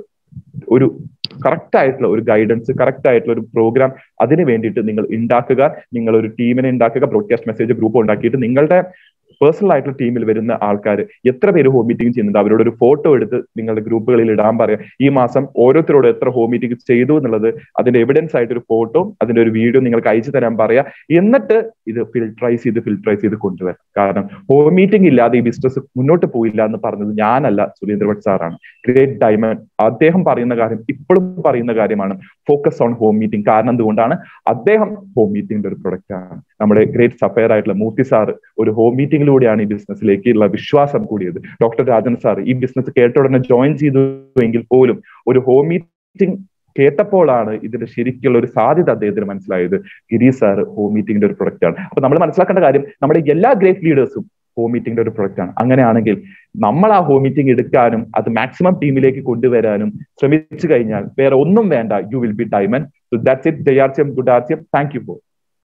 ഒരു കറക്റ്റ് ആയിട്ടുള്ള ഒരു ഗൈഡൻസ് കറക്റ്റ് ആയിട്ടുള്ള ഒരു പ്രോഗ്രാം അതിന് വേണ്ടിയിട്ട് നിങ്ങൾ ഉണ്ടാക്കുക. നിങ്ങൾ ഒരു ടീമിനെ ഉണ്ടാക്കുക. ബ്രോഡ്കാസ്റ്റ് മെസ്സേജ് ഗ്രൂപ്പ് ഉണ്ടാക്കിയിട്ട് നിങ്ങളുടെ പേഴ്സണൽ ആയിട്ടുള്ള ടീമിൽ വരുന്ന ആൾക്കാർ എത്ര പേര് ഹോം മീറ്റിംഗ് ചെയ്യുന്നുണ്ട്? അവരോട് ഒരു ഫോട്ടോ എടുത്ത് നിങ്ങളുടെ ഗ്രൂപ്പുകളിൽ ഇടാൻ പറയാം. ഈ മാസം ഓരോരുത്തരോട് എത്ര ഹോം മീറ്റിംഗ് ചെയ്തു എന്നുള്ളത് അതിന്റെ എവിഡൻസ് ആയിട്ട് ഒരു ഫോട്ടോ അതിന്റെ ഒരു വീഡിയോ നിങ്ങൾക്ക് അയച്ചു തരാൻ പറയാം. എന്നിട്ട് ഇത് ഫിൽട്രൈസ് ചെയ്ത് ഫിൽട്രൈസ് ചെയ്ത് കൊണ്ടുവരാം കാരണം ഹോം മീറ്റിംഗ് ഇല്ലാതെ ഈ ബിസിനസ് മുന്നോട്ട് പോയില്ല എന്ന് പറഞ്ഞത് ഞാനല്ല സുരേന്ദ്ര ഭട്ട് സാറാണ്. ഗ്രേറ്റ് ഡയമണ്ട് അദ്ദേഹം പറയുന്ന കാര്യം ഇപ്പോഴും പറയുന്ന കാര്യമാണ്. ഫോക്കസ് ഓൺ ഹോം മീറ്റിംഗ് കാരണം എന്തുകൊണ്ടാണ്? അദ്ദേഹം ഹോം മീറ്റിംഗിന്റെ ഒരു പ്രൊഡക്റ്റ് ആണ്. നമ്മുടെ ഗ്രേറ്റ് സഫയർ ആയിട്ടുള്ള മൂർത്തി സാർ ഒരു ഹോം മീറ്റിംഗിലൂടെയാണ് ഈ ബിസിനസ്സിലേക്കുള്ള വിശ്വാസം കൂടിയത്. ഡോക്ടർ രാജൻ സാർ ഈ ബിസിനസ് കേട്ട ഉടനെ ജോയിൻ ചെയ്തു എങ്കിൽ പോലും ഒരു ഹോം മീറ്റിംഗ് കേട്ടപ്പോഴാണ് ഇതിന്റെ ശരിക്കുള്ള ഒരു സാധ്യത അദ്ദേഹത്തിന് മനസ്സിലായത്. ഗിരി സാർ ഹോം മീറ്റിംഗിന്റെ ഒരു പ്രൊഡക്റ്റ് ആണ്. അപ്പൊ നമ്മൾ മനസ്സിലാക്കേണ്ട കാര്യം നമ്മുടെ എല്ലാ ഗ്രേറ്റ് ലീഡേഴ്സും ഹോം മീറ്റിംഗിന്റെ ഒരു പ്രൊഡക്റ്റ് ആണ്. അങ്ങനെയാണെങ്കിൽ നമ്മൾ ആ ഹോം മീറ്റിംഗ് എടുക്കാനും അത് മാക്സിമം ടീമിലേക്ക് കൊണ്ടുവരാനും ശ്രമിച്ചു കഴിഞ്ഞാൽ വേറെ ഒന്നും വേണ്ട. You will be diamond so that's it ജയാർച്യം good ആർച്യം താങ്ക് യു ഫോർ